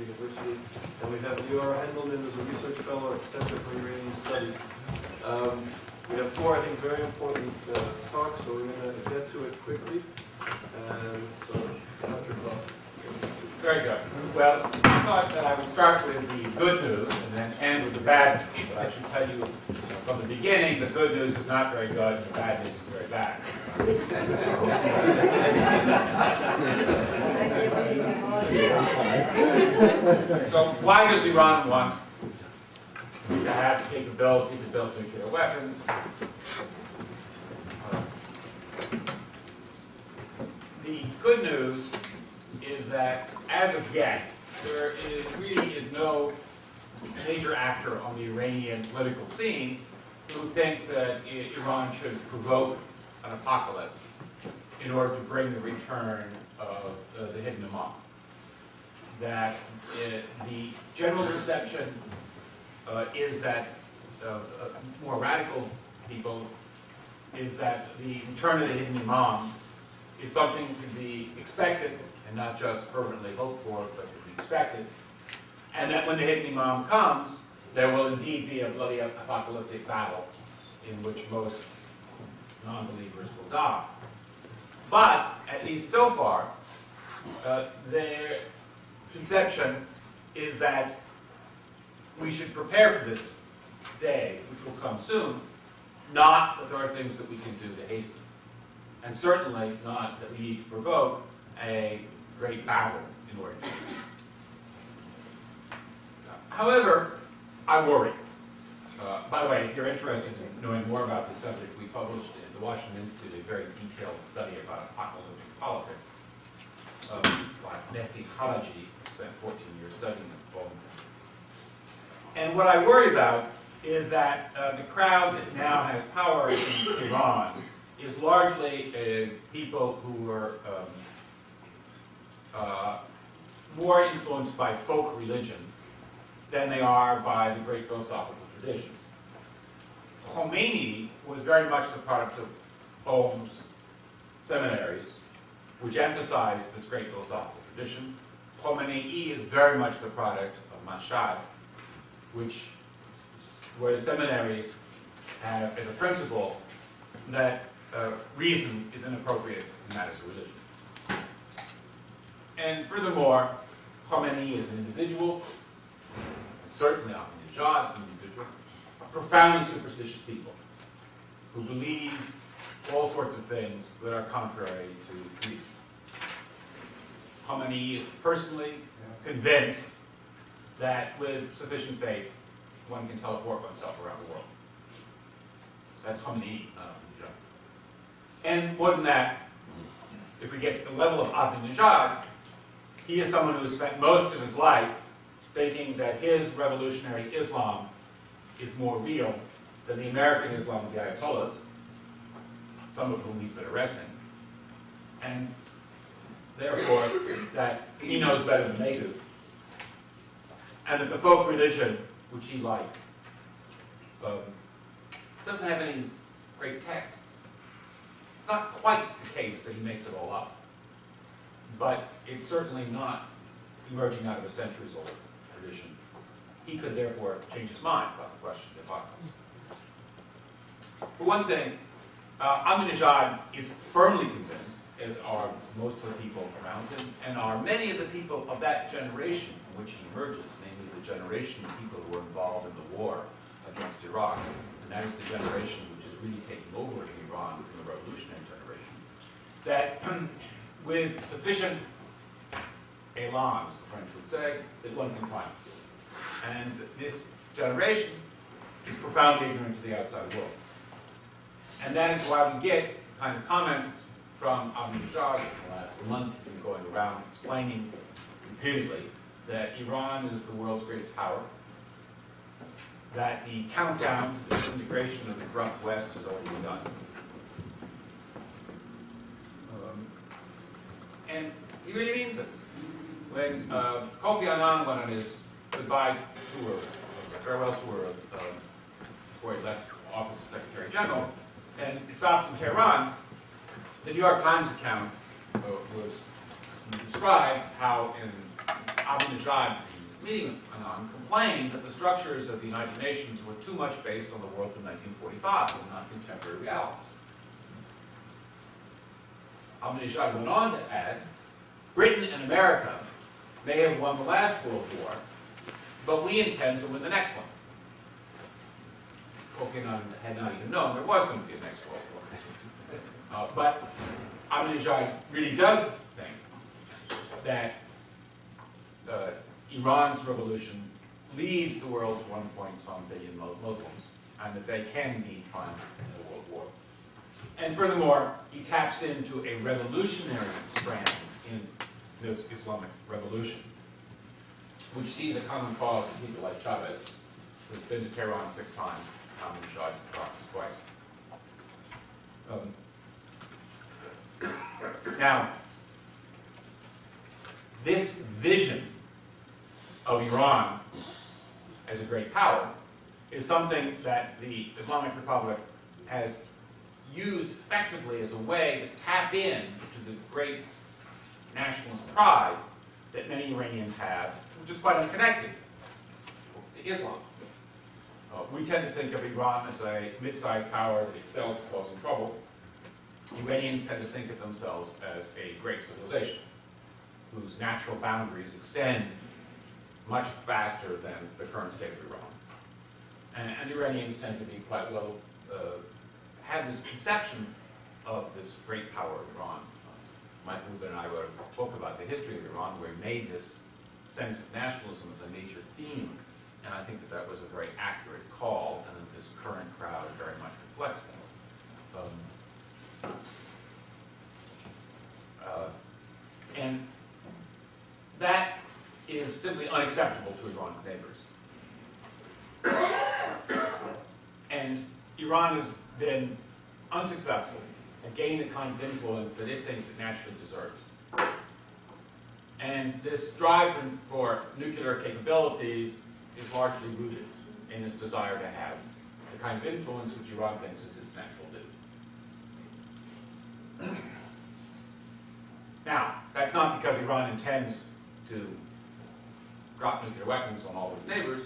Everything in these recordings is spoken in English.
University, and we have Lior Hendelman, who's a research fellow at the Center for Iranian Studies. Um, We have four, I think, very important uh, talks, so we're going to get to it quickly. And so, Dr. Clawson. Very good. Well, I thought that I would start with the good news and then end with the bad news. But I should tell you from the beginning, the good news is not very good, and the bad news is very bad. So why does Iran want to have the capability to build nuclear weapons? The good news is that as of yet, there is, really is no major actor on the Iranian political scene who thinks that Iran should provoke an apocalypse in order to bring the return of uh, the hidden Imam. That uh, the general perception uh, is that uh, uh, more radical people is that the return of the hidden Imam is something to be expected and not just fervently hoped for, but to be expected. And that when the hidden Imam comes, there will indeed be a bloody apocalyptic battle in which most non-believers will die. But, at least so far, uh, their conception is that we should prepare for this day, which will come soon, not that there are things that we can do to hasten and certainly not that we need to provoke a great battle in order to hasten. However, I worry. Uh, by the way, if you're interested in knowing more about this subject, we published in the Washington Institute a very detailed study about apocalyptic politics. Um, by Mehdi Khalaji, spent 14 years studying the problem. And what I worry about is that uh, the crowd that now has power in Iran is largely uh, people who are um, uh, more influenced by folk religion than they are by the great philosophical traditions. Khomeini was very much the product of Qom's seminaries, which emphasized this great philosophical tradition. Khamenei is very much the product of Mashhad, which where seminaries have as a principle that uh, reason is inappropriate in matters of religion. And furthermore, Khamenei is an individual, and certainly Ahmadinejad is an individual, a profoundly superstitious people who believe all sorts of things that are contrary to reason. Khamenei is personally convinced that with sufficient faith, one can teleport oneself around the world. That's Khamenei, um, not Ahmadinejad. And more than that, if we get to the level of Ahmadinejad, he is someone who has spent most of his life thinking that his revolutionary Islam is more real than the American Islam of the Ayatollahs, some of whom he's been arresting. And therefore, that he knows better than they do. And that the folk religion, which he likes, um, doesn't have any great texts. It's not quite the case that he makes it all up, but it's certainly not emerging out of a centuries-old tradition. He could therefore change his mind about the question of apocalypse. For one thing, uh, Ahmadinejad is firmly convinced, as are most of the people around him, and are many of the people of that generation from which he emerges, namely the generation of people who were involved in the war against Iraq, and that is the generation which is really taking over in Iran from the revolutionary generation, that with sufficient elan, as the French would say, that one can triumph. And this generation is profoundly ignorant to the outside world. And that is why we get kind of comments from Ahmadinejad in the last month, he's been going around explaining repeatedly that Iran is the world's greatest power, that the countdown to the disintegration of the corrupt West has already begun. Um, and he really means this. When uh, Kofi Annan went on his goodbye tour, farewell tour of, um, before he left office as Secretary General, and he stopped in Tehran, the New York Times account uh, was described how in Ahmadinejad, the meeting on, complained that the structures of the United Nations were too much based on the world of 1945 and not contemporary realities. Ahmadinejad went on to add, Britain and America may have won the last World War, but we intend to win the next one. Kofi had not even known there was going to be a next World War. Uh, but Ahmadinejad really does think that uh, Iran's revolution leads the world's one point some billion Muslims, and that they can indeed triumph in a world war. And furthermore, he taps into a revolutionary strand in this Islamic revolution, which sees a common cause in people like Chavez, who's been to Tehran six times, Ahmadinejad twice. Um, now, this vision of Iran as a great power is something that the Islamic Republic has used effectively as a way to tap in to the great nationalist pride that many Iranians have, which is quite unconnected to Islam. Uh, we tend to think of Iran as a mid-sized power that excels at causing trouble. Iranians tend to think of themselves as a great civilization whose natural boundaries extend much faster than the current state of Iran. And, and Iranians tend to be quite well, uh, have this conception of this great power of Iran. Uh, Mike Rubin and I wrote a book about the history of Iran where he made this sense of nationalism as a major theme. And I think that that was a very accurate call, and that this current crowd very much reflects that. Um, uh, and that is simply unacceptable to Iran's neighbors. And Iran has been unsuccessful at gaining the kind of influence that it thinks it naturally deserves. And this drive for, nuclear capabilities is largely rooted in its desire to have the kind of influence which Iran thinks is its natural due. Now, that's not because Iran intends to drop nuclear weapons on all its neighbors.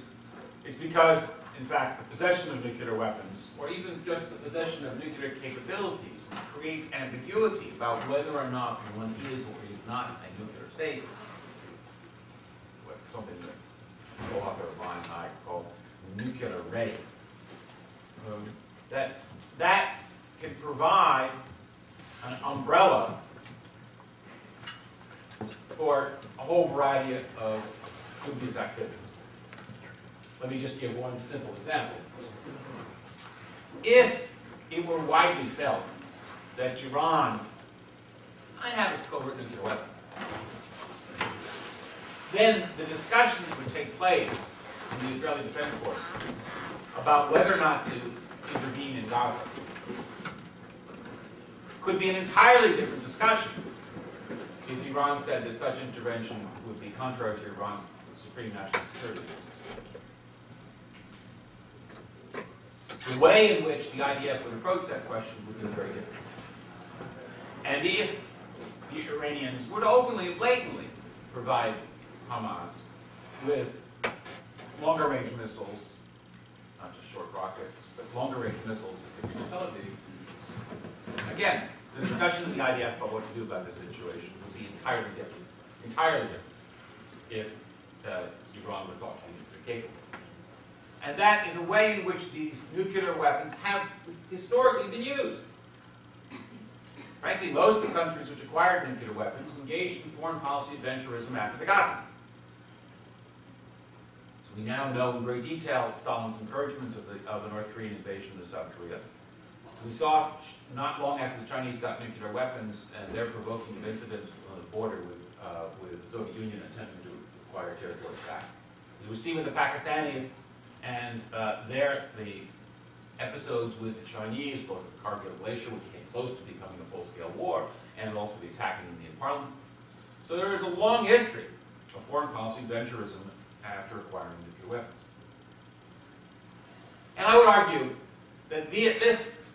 It's because, in fact, the possession of nuclear weapons, or even just the possession of nuclear capabilities, creates ambiguity about whether or not one is or is not a nuclear state. Something that co-author of mine and I call nuclear ready. Um, That, that can provide an umbrella for a whole variety of dubious activities. Let me just give one simple example. If it were widely felt that Iran might have its covert nuclear weapon, then the discussion that would take place in the Israeli Defense Force about whether or not to intervene in Gaza could be an entirely different discussion if Iran said that such intervention would be contrary to Iran's supreme national security interests. The way in which the IDF would approach that question would be very different. And if the Iranians would openly and blatantly provide Hamas with longer range missiles, not just short rockets, but longer range missiles that could reach Tel Aviv, again, the discussion of the IDF about what to do about this situation would be entirely different, entirely different, if uh, Iran were thought to be capable. And that is a way in which these nuclear weapons have historically been used. Frankly, most of the countries which acquired nuclear weapons engaged in foreign policy adventurism after they got them. So we now know in great detail Stalin's encouragement of the, of the North Korean invasion of South Korea. We saw not long after the Chinese got nuclear weapons and their provoking of incidents on the border with, uh, with the Soviet Union attempting to acquire territories back. As we see with the Pakistanis and uh, their, the episodes with the Chinese, both the Kargil Glacier, which came close to becoming a full-scale war, and also the attack in Indian Parliament. So there is a long history of foreign policy venturism after acquiring nuclear weapons. And I would argue that the, this,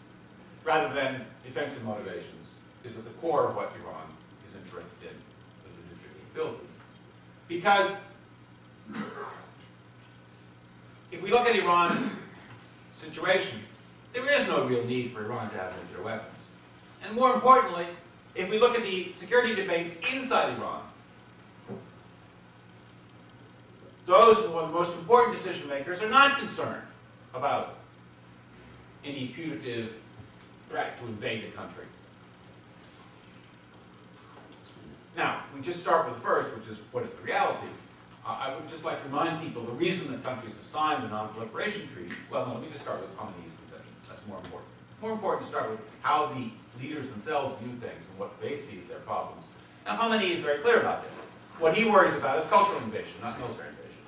rather than defensive motivations, is at the core of what Iran is interested in with the nuclear capabilities. Because if we look at Iran's situation, there is no real need for Iran to have nuclear weapons. And more importantly, if we look at the security debates inside Iran, those who are the most important decision makers are not concerned about any putative threat to invade the country. Now, if we just start with the first, which is what is the reality, I I would just like to remind people the reason that countries have signed the Non-Proliferation Treaty, well, no, let me just start with Khamenei's conception. That's more important. More important to start with how the leaders themselves view things and what they see as their problems. Now, Khamenei is very clear about this. What he worries about is cultural invasion, not military invasion.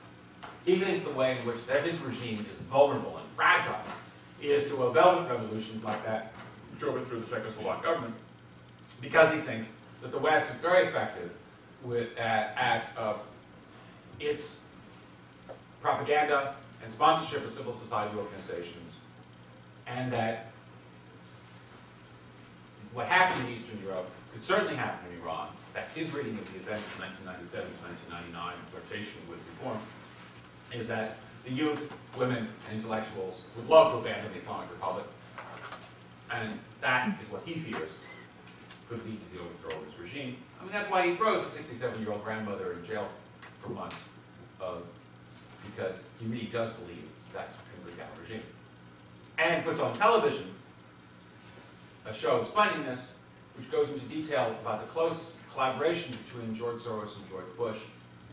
He thinks the way in which his regime is vulnerable and fragile is to a velvet revolution like that which overthrew the Czechoslovak government, because he thinks that the West is very effective with, at, at uh, its propaganda and sponsorship of civil society organizations, and that what happened in Eastern Europe could certainly happen in Iran. That's his reading of the events of 1997 to 1999, flirtation with reform, is that the youth, women, and intellectuals would love to abandon the Islamic Republic, and that is what he fears could lead to the overthrow of his regime. I mean, that's why he throws a 67-year-old grandmother in jail for months, uh, because he really does believe that's can bring down the regime. And puts on television a show explaining this, which goes into detail about the close collaboration between George Soros and George Bush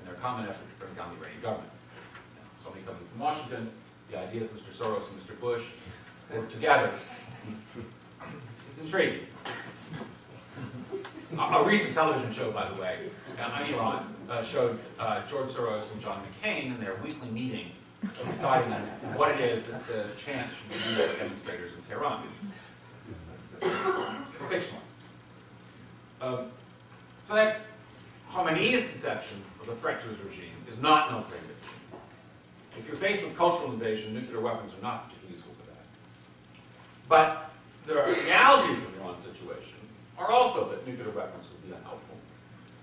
in their common effort to bring down the Iranian government. Now, Somebody coming from Washington, the idea that Mr. Soros and Mr. Bush work together is intriguing. A, recent television show, by the way, uh, on Iran, uh, showed uh, George Soros and John McCain in their weekly meeting deciding on what it is that the chant should be used by demonstrators in Tehran. Fictionalized. Um, so that's Khamenei's conception of the threat to his regime is not military invasion. If you're faced with cultural invasion, nuclear weapons are not particularly useful for that. But the realities of Iran's situation are also that nuclear weapons would be unhelpful.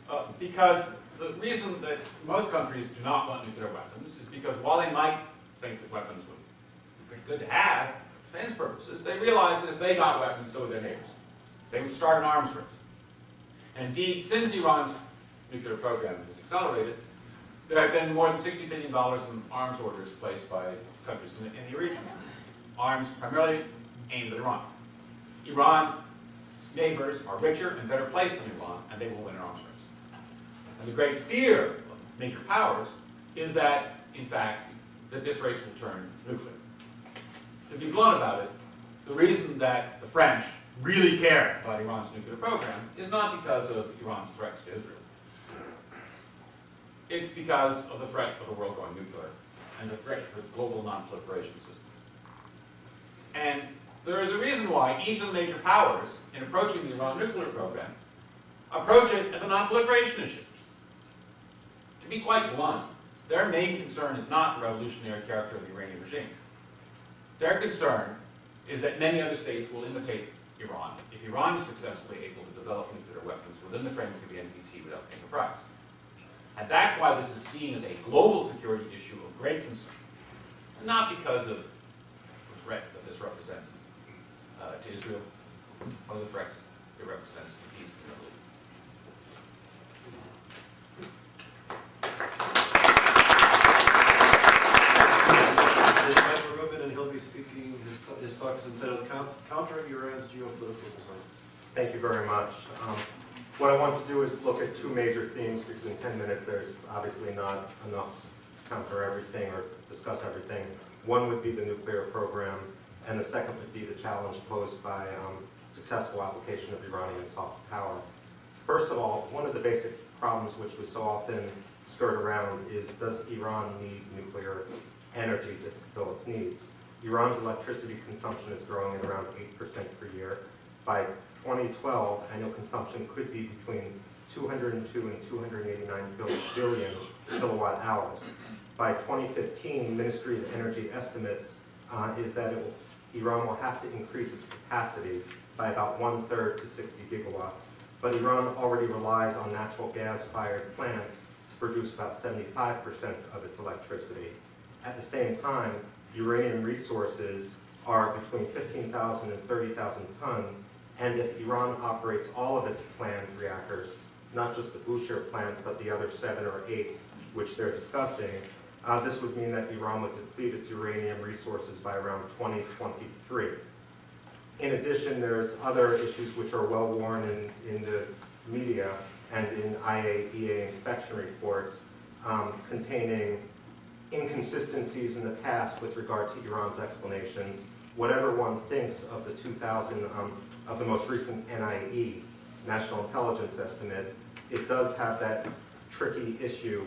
Uh, because the reason that most countries do not want nuclear weapons is because while they might think that weapons would be good to have for defense purposes, they realize that if they got weapons, so would their neighbors. They would start an arms race. And indeed, since Iran's nuclear program has accelerated, there have been more than $60 billion in arms orders placed by countries in the, in the region. Arms primarily aimed at Iran. Iran's neighbors are richer and better placed than Iran, and they will win an arms race. And the great fear of major powers is that, in fact, that this race will turn nuclear. To be blunt about it, the reason that the French really care about Iran's nuclear program is not because of Iran's threats to Israel. It's because of the threat of the world going nuclear and the threat to the global non-proliferation system. And there is a reason why each of the major powers, in approaching the Iran nuclear program, approach it as a non-proliferation issue. To be quite blunt, their main concern is not the revolutionary character of the Iranian regime. Their concern is that many other states will imitate Iran if Iran is successfully able to develop nuclear weapons within the framework of the NPT without paying a price. And that's why this is seen as a global security issue of great concern, not because of the threat that this represents uh, to Israel or the threats it represents to peace in the Middle East. This is Michael Rubin, and he'll be speaking, his, his talk is entitled Countering Iran's Geopolitical Designs. Thank you very much. Um, What I want to do is look at two major themes, because in 10 minutes, there's obviously not enough to counter everything or discuss everything. One would be the nuclear program, and the second would be the challenge posed by um, successful application of Iranian soft power. First of all, one of the basic problems which we so often skirt around is, does Iran need nuclear energy to fulfill its needs? Iran's electricity consumption is growing at around 8% per year. By 2012, annual consumption could be between 202 and 289 billion kilowatt hours. By 2015, Ministry of Energy estimates uh, is that it will, Iran will have to increase its capacity by about one-third to 60 gigawatts. But Iran already relies on natural gas-fired plants to produce about 75% of its electricity. At the same time, uranium resources are between 15,000 and 30,000 tons, and if Iran operates all of its planned reactors, not just the Bushehr plant, but the other seven or eight which they're discussing, uh, this would mean that Iran would deplete its uranium resources by around 2023. In addition, there's other issues which are well worn in, in the media and in IAEA inspection reports um, containing inconsistencies in the past with regard to Iran's explanations. Whatever one thinks of the 2000, um, of the most recent NIE, National Intelligence Estimate, it does have that tricky issue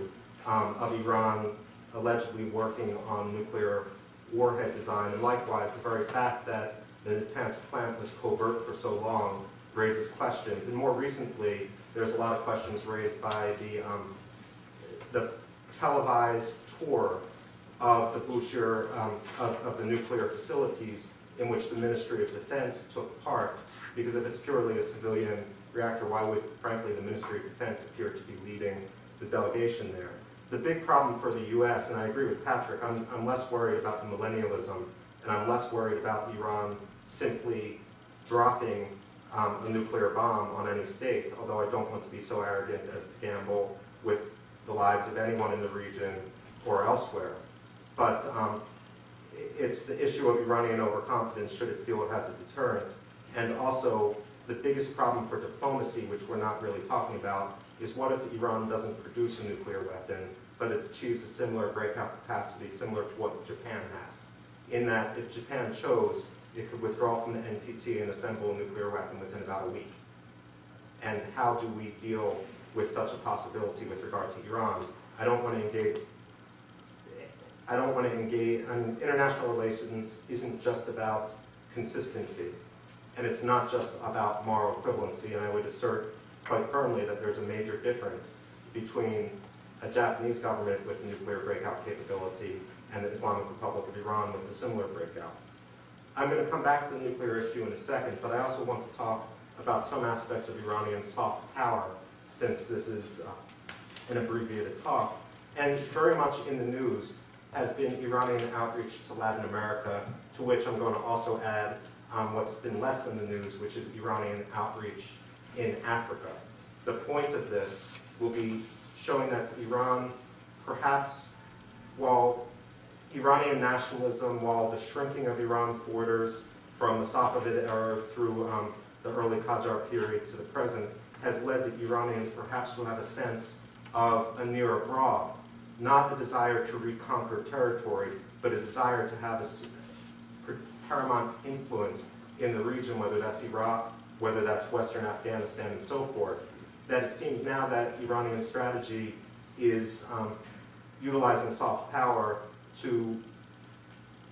um, of Iran allegedly working on nuclear warhead design. And likewise, the very fact that the Natanz plant was covert for so long raises questions. And more recently, there's a lot of questions raised by the, um, the televised tour of the Bushehr, um, of, of the nuclear facilities in which the Ministry of Defense took part. Because if it's purely a civilian reactor, why would, frankly, the Ministry of Defense appear to be leading the delegation there? The big problem for the U.S., and I agree with Patrick, I'm, I'm less worried about the millennialism, and I'm less worried about Iran simply dropping um, a nuclear bomb on any state, although I don't want to be so arrogant as to gamble with the lives of anyone in the region or elsewhere. But um, it's the issue of Iranian overconfidence, should it feel it has a deterrent. And also, the biggest problem for diplomacy, which we're not really talking about, is what if Iran doesn't produce a nuclear weapon, but it achieves a similar breakout capacity similar to what Japan has? In that, if Japan chose, it could withdraw from the NPT and assemble a nuclear weapon within about a week. And how do we deal with such a possibility with regard to Iran? I don't want to engage, I don't want to engage, I mean, international relations isn't just about consistency. And it's not just about moral equivalency, and I would assert quite firmly that there's a major difference between a Japanese government with nuclear breakout capability and the Islamic Republic of Iran with a similar breakout. I'm going to come back to the nuclear issue in a second, but I also want to talk about some aspects of Iranian soft power, since this is uh, an abbreviated talk. And very much in the news has been Iranian outreach to Latin America, to which I'm going to also add um, what's been less in the news, which is Iranian outreach in Africa. The point of this will be showing that Iran, perhaps while Iranian nationalism, while the shrinking of Iran's borders from the Safavid era through um, the early Qajar period to the present, has led the Iranians perhaps to have a sense of a near abroad, not a desire to reconquer territory, but a desire to have a paramount influence in the region, whether that's Iraq, whether that's Western Afghanistan, and so forth. That it seems now that Iranian strategy is um, utilizing soft power to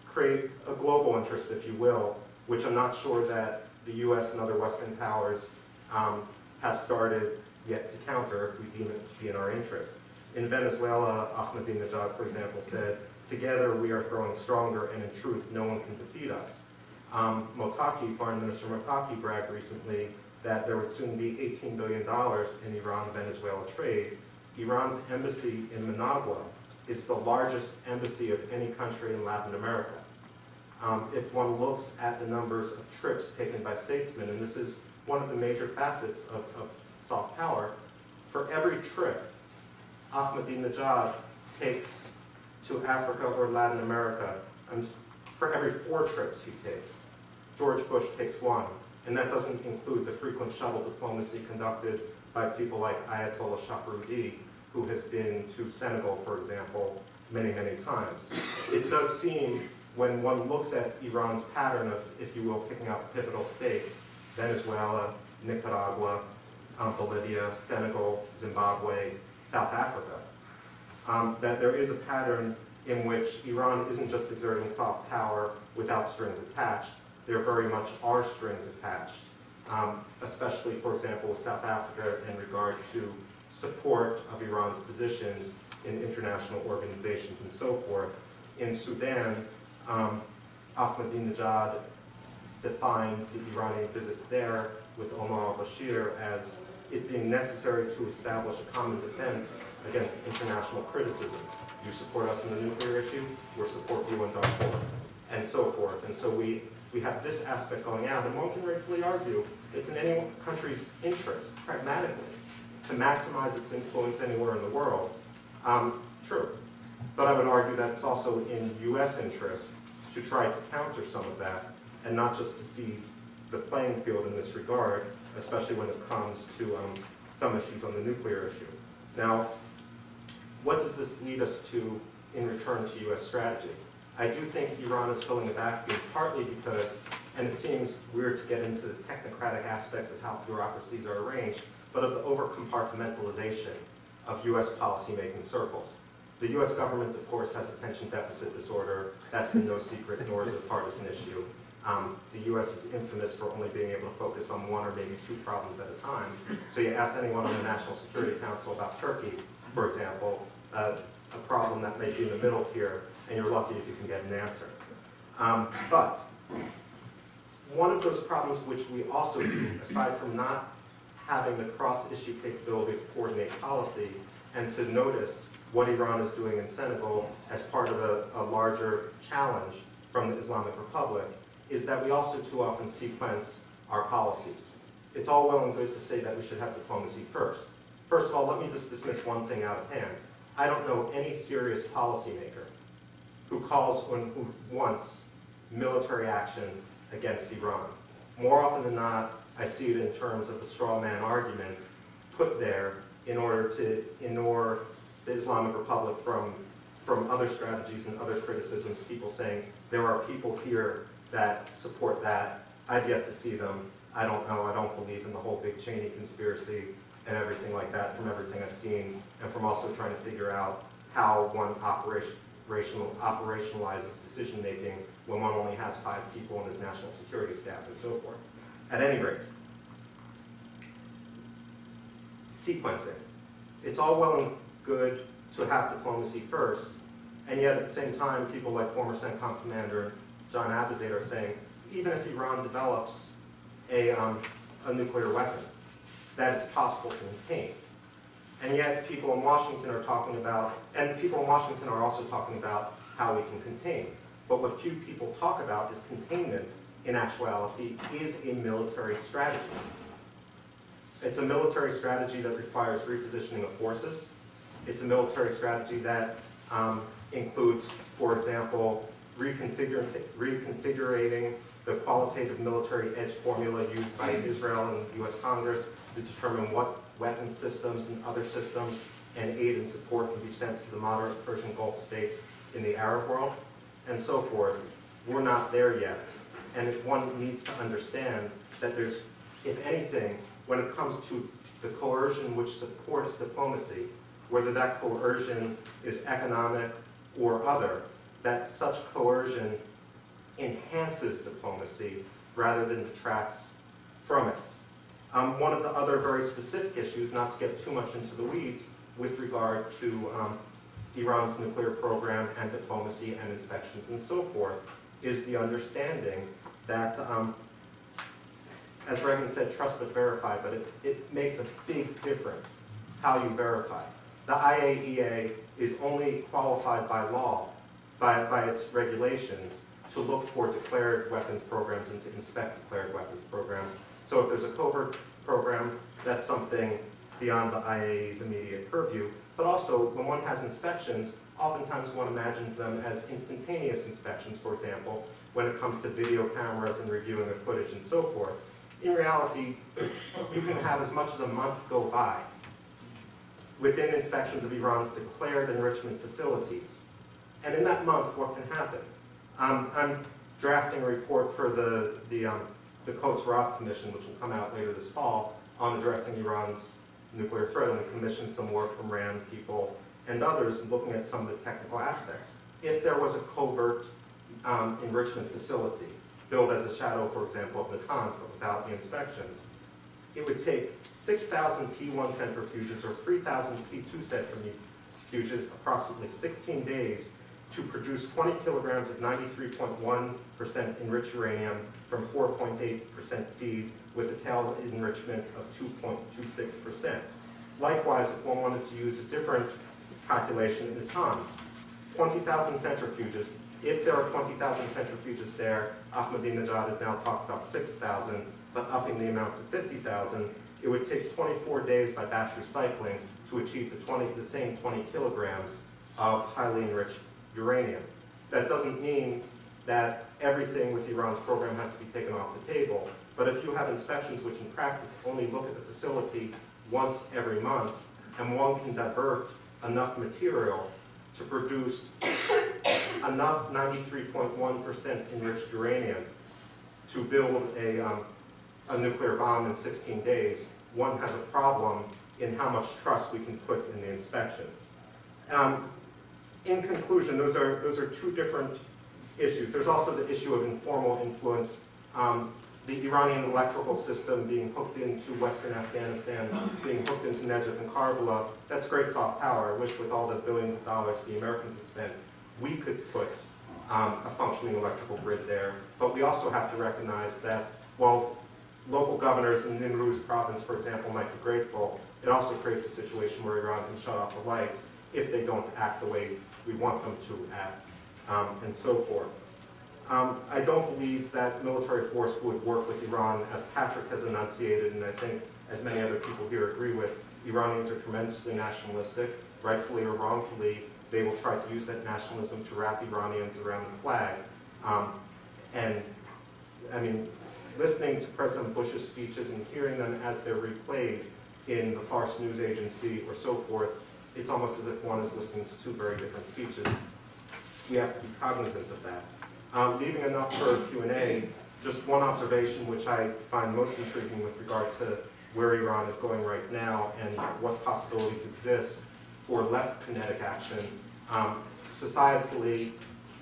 create a global interest, if you will, which I'm not sure that the U.S. and other Western powers um, have started yet to counter if we deem it to be in our interest. In Venezuela, Ahmadinejad, for example, said, together we are growing stronger, and in truth, no one can defeat us. Um, Mottaki, Foreign Minister Mottaki, bragged recently that there would soon be $18 billion in Iran-Venezuela trade. Iran's embassy in Managua is the largest embassy of any country in Latin America. Um, if one looks at the numbers of trips taken by statesmen, and this is one of the major facets of, of soft power, for every trip Ahmadinejad takes to Africa or Latin America, and for every four trips he takes, George Bush takes one. And that doesn't include the frequent shuttle diplomacy conducted by people like Ayatollah Shahrudi, who has been to Senegal, for example, many, many times. It does seem, when one looks at Iran's pattern of, if you will, picking up pivotal states, Venezuela, Nicaragua, um, Bolivia, Senegal, Zimbabwe, South Africa, um, that there is a pattern in which Iran isn't just exerting soft power without strings attached, there very much are strings attached, um, especially, for example, with South Africa in regard to support of Iran's positions in international organizations and so forth. In Sudan, um, Ahmadinejad defined the Iranian visits there with Omar al-Bashir as it being necessary to establish a common defense against international criticism. You support us in the nuclear issue, we'll support you in Darfur, and so forth. And so we, we have this aspect going out, and one can rightfully argue it's in any country's interest, pragmatically, to maximize its influence anywhere in the world. Um, true. But I would argue that it's also in U.S. interest to try to counter some of that, and not just to see the playing field in this regard, especially when it comes to um, some issues on the nuclear issue. Now, what does this lead us to in return to U.S. strategy? I do think Iran is filling a vacuum partly because, and it seems weird to get into the technocratic aspects of how bureaucracies are arranged, but of the over-compartmentalization of U.S. policymaking circles. The U.S. government, of course, has attention deficit disorder. That's been no secret, nor is it a partisan issue. Um, the U.S. is infamous for only being able to focus on one or maybe two problems at a time. So you ask anyone on the National Security Council about Turkey, for example, uh, a problem that may be in the middle tier, and you're lucky if you can get an answer. Um, but one of those problems which we also do, aside from not having the cross-issue capability to coordinate policy and to notice what Iran is doing in Senegal as part of a, a larger challenge from the Islamic Republic, is that we also too often sequence our policies. It's all well and good to say that we should have diplomacy first. First of all, let me just dismiss one thing out of hand. I don't know any serious policymaker who calls on, who wants military action against Iran. More often than not, I see it in terms of the straw man argument put there in order to ignore the Islamic Republic from, from other strategies and other criticisms, people saying there are people here that support that. I've yet to see them. I don't know. I don't believe in the whole big Cheney conspiracy and everything like that from everything I've seen and from also trying to figure out how one operation, operational, operationalizes decision making when one only has five people in his national security staff and so forth. At any rate, sequencing. It's all well and good to have diplomacy first, and yet at the same time, people like former CENTCOM Commander John Abizaid are saying, even if Iran develops a, um, a nuclear weapon, that it's possible to contain. And yet people in Washington are talking about, and people in Washington are also talking about how we can contain. But what few people talk about is containment, in actuality, is a military strategy. It's a military strategy that requires repositioning of forces. It's a military strategy that um, includes, for example, reconfiguring, reconfiguring the qualitative military edge formula used by Israel and the US Congress to determine what weapons systems and other systems and aid and support can be sent to the moderate Persian Gulf states in the Arab world, and so forth. We're not there yet. And one needs to understand that there's, if anything, when it comes to the coercion which supports diplomacy, whether that coercion is economic or other, that such coercion enhances diplomacy rather than detracts from it. Um, one of the other very specific issues, not to get too much into the weeds, with regard to um, Iran's nuclear program and diplomacy and inspections and so forth, is the understanding that, um, as Reagan said, trust but verify, but it, it makes a big difference how you verify. The IAEA is only qualified by law, by, by its regulations, to look for declared weapons programs and to inspect declared weapons programs. So if there's a covert program, that's something beyond the IAEA's immediate purview. But also, when one has inspections, oftentimes one imagines them as instantaneous inspections, for example, when it comes to video cameras and reviewing the footage and so forth. In reality, you can have as much as a month go by within inspections of Iran's declared enrichment facilities. And in that month, what can happen? Um, I'm drafting a report for the, the, um, the Coats-Robb Commission, which will come out later this fall, on addressing Iran's nuclear threat, and we commissioned some work from RAND people and others looking at some of the technical aspects. If there was a covert um, enrichment facility, built as a shadow, for example, of Natanz, but without the inspections, it would take 6,000 P1 centrifuges or 3,000 P2 centrifuges, approximately 16 days, to produce 20 kilograms of 93.1% enriched uranium from 4.8% feed with a tail enrichment of 2.26%. likewise, if one wanted to use a different calculation in Natanz, 20,000 centrifuges, if there are 20,000 centrifuges there, Ahmadinejad has now talked about 6,000, but upping the amount to 50,000, it would take 24 days by batch recycling to achieve the 20, the same 20 kilograms of highly enriched uranium. That doesn't mean that everything with Iran's program has to be taken off the table, but if you have inspections which in practice only look at the facility once every month, and one can divert enough material to produce enough 93.1% enriched uranium to build a, um, a nuclear bomb in 16 days, one has a problem in how much trust we can put in the inspections. Um, in conclusion, those are, those are two different issues. There's also the issue of informal influence. Um, the Iranian electrical system being hooked into Western Afghanistan, being hooked into Najaf and Karbala, that's great soft power. I wish with all the billions of dollars the Americans have spent, we could put um, a functioning electrical grid there. But we also have to recognize that while local governors in Nimruz province, for example, might be grateful, it also creates a situation where Iran can shut off the lights if they don't act the way we want them to act, um, and so forth. Um, I don't believe that military force would work with Iran, as Patrick has enunciated, and I think as many other people here agree with. Iranians are tremendously nationalistic, rightfully or wrongfully. They will try to use that nationalism to wrap Iranians around the flag. Um, and, I mean, listening to President Bush's speeches and hearing them as they're replayed in the Fars news agency or so forth, it's almost as if one is listening to two very different speeches. We have to be cognizant of that. Um, leaving enough for Q&A, just one observation which I find most intriguing with regard to where Iran is going right now and what possibilities exist for less kinetic action. Um, societally,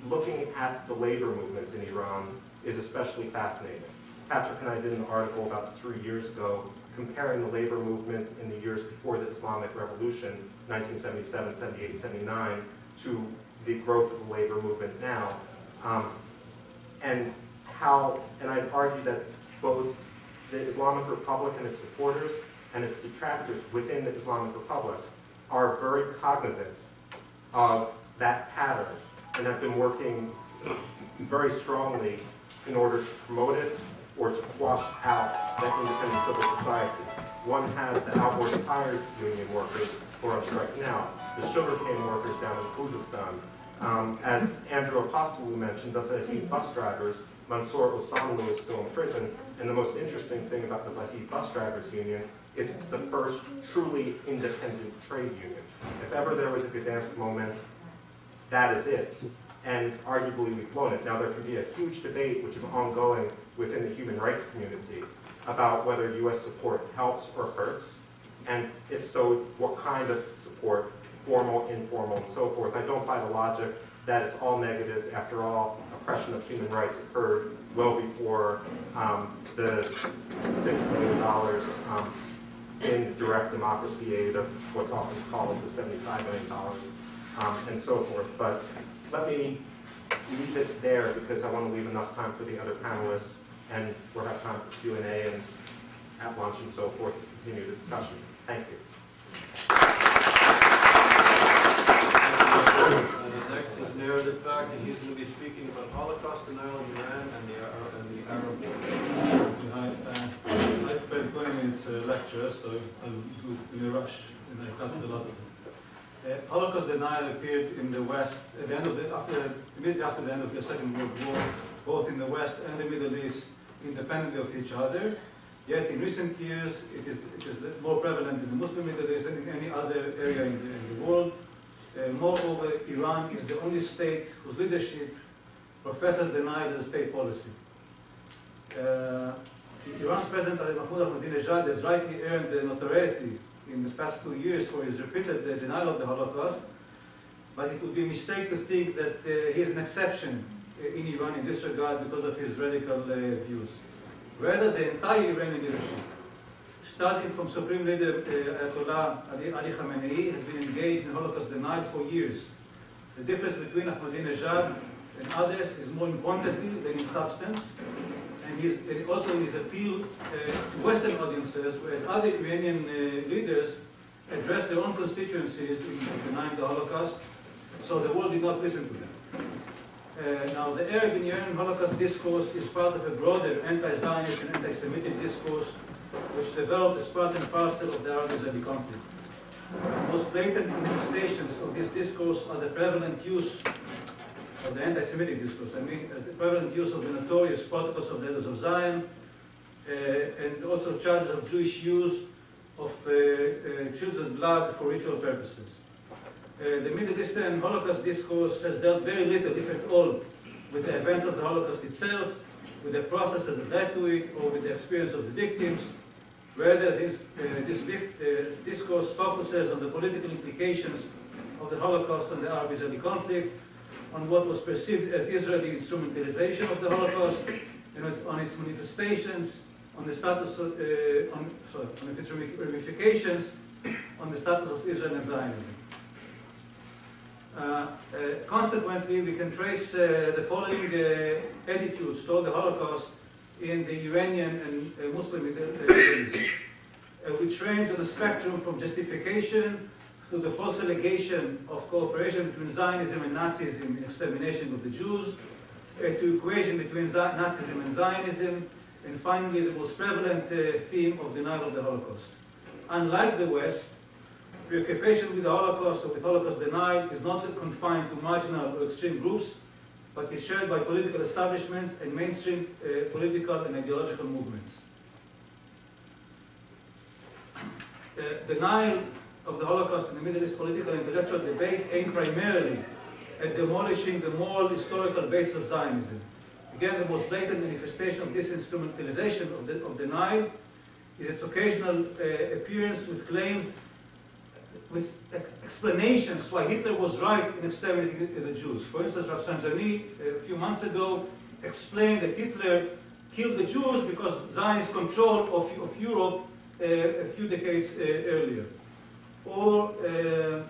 looking at the labor movement in Iran is especially fascinating. Patrick and I did an article about three years ago comparing the labor movement in the years before the Islamic Revolution, 1977, 78, 79, to the growth of the labor movement now. Um, and how, and I'd argue that both the Islamic Republic and its supporters and its detractors within the Islamic Republic are very cognizant of that pattern and have been working very strongly in order to promote it or to quash out that independent civil society. One has the Alborz tire union workers who are on strike now, the sugarcane workers down in Khuzestan. Um, as Andrew Apostolou mentioned, the Vahed bus drivers, Mansour Osanloo is still in prison, and the most interesting thing about the Vahed bus drivers union is it's the first truly independent trade union. If ever there was a Gdansk moment, that is it. And arguably we've blown it. Now there can be a huge debate which is ongoing within the human rights community about whether U.S. support helps or hurts, and if so, what kind of support, formal, informal, and so forth. I don't buy the logic that it's all negative. After all, oppression of human rights occurred well before um, the $6 million um, in direct democracy aid of what's often called the $75 million, um, and so forth. But let me leave it there because I want to leave enough time for the other panelists and we'll have time for Q&A and at lunch and so forth to continue the discussion. Thank you. Uh, Is Meir Litvak, and he's going to be speaking about Holocaust denial in Iran and the, Ar- and the Arab world. Hi, I prepared 20 minutes into lecture, so it in a rush, and I've got a lot of them. Uh, Holocaust denial appeared in the West at the end of the, after, immediately after the end of the Second World War, both in the West and the Middle East, independently of each other. Yet in recent years, it is, it is more prevalent in the Muslim Middle East than in any other area in the, in the world. Uh, moreover, Iran is the only state whose leadership professes denial as a state policy. Uh, Iran's President Ali Mahmoud Ahmadinejad has rightly earned the notoriety in the past two years for his repeated uh, denial of the Holocaust, but it would be a mistake to think that uh, he is an exception uh, in Iran in this regard because of his radical uh, views. Rather, the entire Iranian leadership, starting from Supreme Leader uh, Ayatollah Ali, Ali Khamenei, has been engaged in Holocaust denial for years. The difference between Ahmadinejad and others is more in quantity than in substance, and he's, and also in his appeal uh, to Western audiences, whereas other Iranian uh, leaders addressed their own constituencies in denying the Holocaust, so the world did not listen to them. Uh, now, the Arab and Iranian Holocaust discourse is part of a broader anti-Zionist and anti-Semitic discourse which developed as part and parcel of the Arab-Israeli conflict. The most blatant manifestations of this discourse are the prevalent use of the anti-Semitic discourse, I mean, the prevalent use of the notorious protocols of Elders of Zion, uh, and also charges of Jewish use of uh, uh, children's blood for ritual purposes. Uh, the Middle Eastern Holocaust discourse has dealt very little, if at all, with the events of the Holocaust itself, with the processes that led to it, or with the experience of the victims. Rather, this, uh, this uh, discourse focuses on the political implications of the Holocaust and the Arab-Israeli conflict, on what was perceived as Israeli instrumentalization of the Holocaust, and on its manifestations, on the status, of, uh, on, sorry, on its ramifications, on the status of Israel and Zionism. Uh, uh, consequently, we can trace uh, the following uh, attitudes toward the Holocaust in the Iranian and uh, Muslim Middle uh, East, uh, which range on the spectrum from justification to the false allegation of cooperation between Zionism and Nazism in extermination of the Jews, uh, to equation between Zi- Nazism and Zionism, and finally the most prevalent uh, theme of denial of the Holocaust. Unlike the West, preoccupation with the Holocaust or with Holocaust denial is not confined to marginal or extreme groups, but is shared by political establishments and mainstream uh, political and ideological movements. The denial of the Holocaust in the Middle East political and intellectual debate aimed primarily at demolishing the moral historical base of Zionism. Again, the most blatant manifestation of this instrumentalization of, the, of denial is its occasional uh, appearance with claims with explanations why Hitler was right in exterminating the Jews. For instance, Rafsanjani, a few months ago, explained that Hitler killed the Jews because Zionist control of, of Europe uh, a few decades uh, earlier. Or, uh,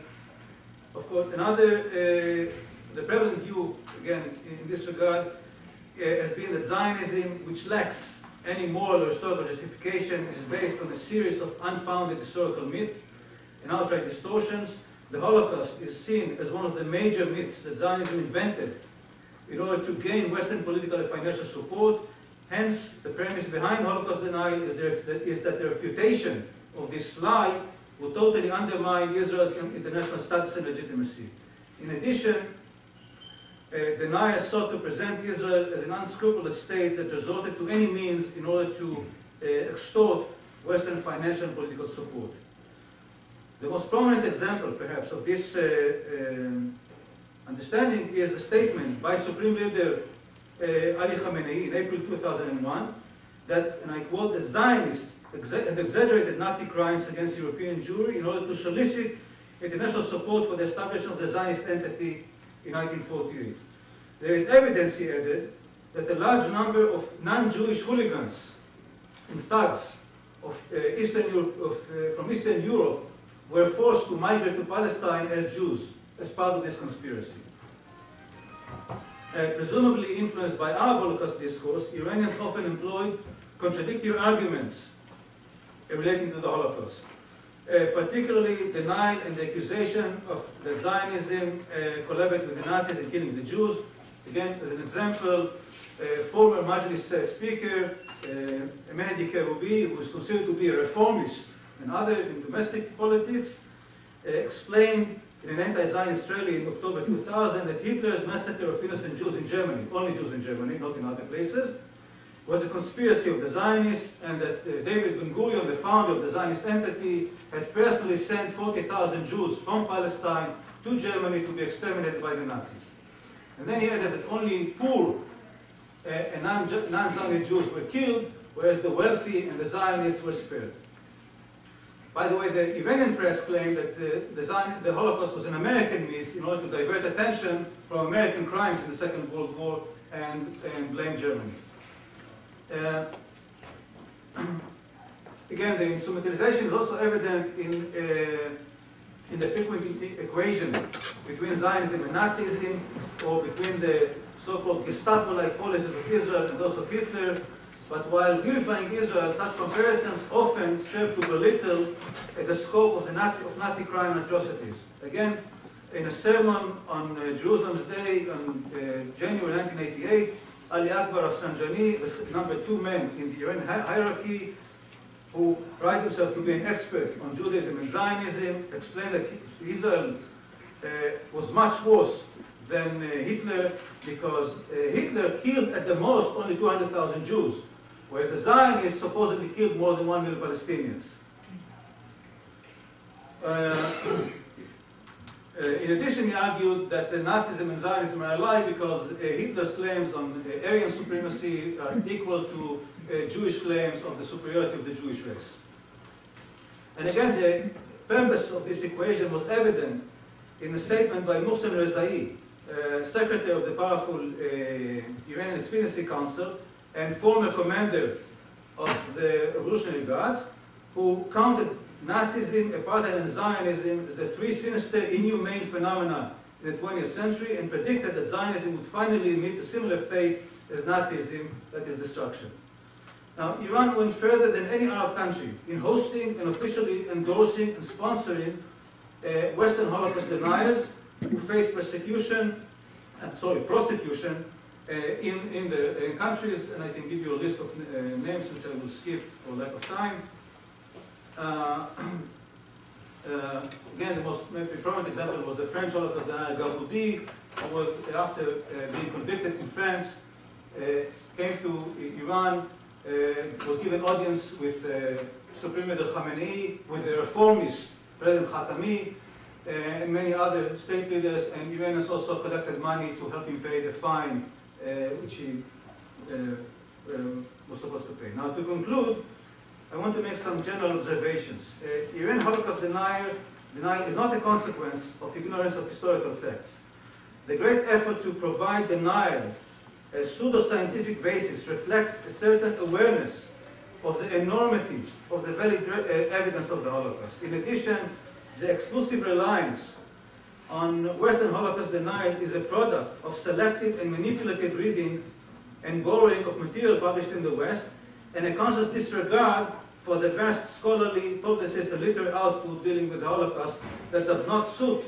of course, another, uh, the prevalent view, again, in this regard, uh, has been that Zionism, which lacks any moral or historical justification, is based on a series of unfounded historical myths and outright distortions. The Holocaust is seen as one of the major myths that Zionism invented in order to gain Western political and financial support. Hence, the premise behind Holocaust denial is, there, is that the refutation of this lie will totally undermine Israel's international status and legitimacy. In addition, uh, deniers sought to present Israel as an unscrupulous state that resorted to any means in order to uh, extort Western financial and political support. The most prominent example, perhaps, of this uh, um, understanding is a statement by Supreme Leader uh, Ali Khamenei in April 2001 that, and I quote, the Zionists had exaggerated Nazi crimes against European Jewry in order to solicit international support for the establishment of the Zionist entity in 1948. There is evidence, he added, that a large number of non-Jewish hooligans and thugs of, uh, Eastern Europe, of, uh, from Eastern Europe were forced to migrate to Palestine as Jews as part of this conspiracy. Uh, presumably influenced by Arab Holocaust discourse, Iranians often employed contradictory arguments relating to the Holocaust. Uh, particularly denial and the accusation of Zionism uh, collaborated with the Nazis in killing the Jews. Again, as an example, uh, former Majlis uh, speaker uh, Mehdi Karoubi, who is considered to be a reformist and other in domestic politics, uh, explained in an anti-Zionist rally in October 2000 that Hitler's massacre of innocent Jews in Germany, only Jews in Germany, not in other places, was a conspiracy of the Zionists, and that uh, David Ben Gurion, the founder of the Zionist entity, had personally sent 40,000 Jews from Palestine to Germany to be exterminated by the Nazis. And then he added that only poor uh, and non- non-Zionist Jews were killed, whereas the wealthy and the Zionists were spared. By the way, the Iranian press claimed that the, Zion- the Holocaust was an American myth in order to divert attention from American crimes in the Second World War and, and blame Germany. Uh, again, the instrumentalization is also evident in, uh, in the frequent equation between Zionism and Nazism, or between the so-called Gestapo-like policies of Israel and those of Hitler, But while vilifying Israel, such comparisons often serve to belittle uh, the scope of the Nazi of Nazi crime and atrocities. Again, in a sermon on uh, Jerusalem's Day on uh, January 1988, Ali Akbar Rafsanjani, the number two man in the Iran hi- hierarchy, who prided himself to be an expert on Judaism and Zionism, explained that Israel uh, was much worse than uh, Hitler because uh, Hitler killed at the most only 200,000 Jews, whereas the Zionists supposedly killed more than 1 million Palestinians. Uh, uh, in addition, he argued that uh, Nazism and Zionism are alike because uh, Hitler's claims on uh, Aryan supremacy are equal to Jewish claims of the superiority of the Jewish race. And again, the purpose of this equation was evident in a statement by Mohsen Rezai, secretary of the powerful Iranian Expediency Council and former commander of the Revolutionary Guards, who counted Nazism, apartheid, and Zionism as the three sinister, inhumane phenomena in the 20th century and predicted that Zionism would finally meet a similar fate as Nazism, that is destruction. Now, Iran went further than any Arab country in hosting and officially endorsing and sponsoring uh, Western Holocaust deniers who face persecution, uh, sorry, prosecution in, in the in countries, and I can give you a list of uh, names which I will skip for lack of time. Uh, uh, again, the most prominent example was the French Holocaust denier Garaudy, who was, after uh, being convicted in France, uh, came to Iran, uh, was given audience with uh, Supreme Leader Khamenei, with the reformist President Khatami, uh, and many other state leaders, and Iranians also collected money to help him pay the fine uh, which he was supposed to pay. Now, to conclude, I want to make some general observations. Iran Holocaust denial, denial is not a consequence of ignorance of historical facts. The great effort to provide denial a pseudo-scientific basis reflects a certain awareness of the enormity of the valid evidence of the Holocaust. In addition, the exclusive reliance on Western Holocaust denial is a product of selective and manipulative reading and borrowing of material published in the West, and a conscious disregard for the vast scholarly, publicist, and literary output dealing with the Holocaust that does not suit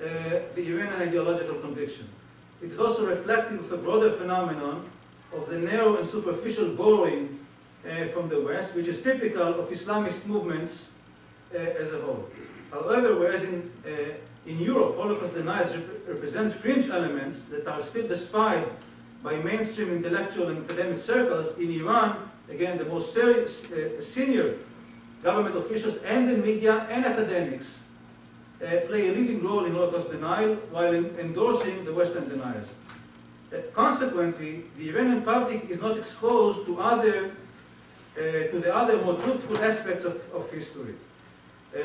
uh, the Iranian ideological conviction. It is also reflective of a broader phenomenon of the narrow and superficial borrowing uh, from the West, which is typical of Islamist movements uh, as a whole. However, whereas in, uh, in Europe, Holocaust deniers rep- represent fringe elements that are still despised by mainstream intellectual and academic circles, in Iran, again, the most serious, uh, senior government officials and the media and academics uh, play a leading role in Holocaust denial while in endorsing the Western deniers. Uh, consequently, the Iranian public is not exposed to other, uh, to the other more truthful aspects of, of history. Uh,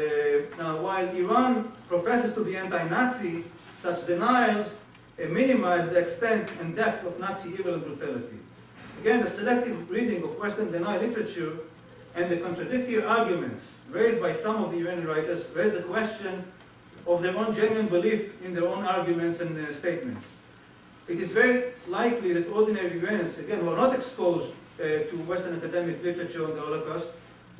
now, while Iran professes to be anti-Nazi, such denials uh, minimize the extent and depth of Nazi evil and brutality. Again, the selective reading of Western denial literature and the contradictory arguments raised by some of the Iranian writers raise the question of their own genuine belief in their own arguments and uh, statements. It is very likely that ordinary Iranians, again, who are not exposed uh, to Western academic literature on the Holocaust,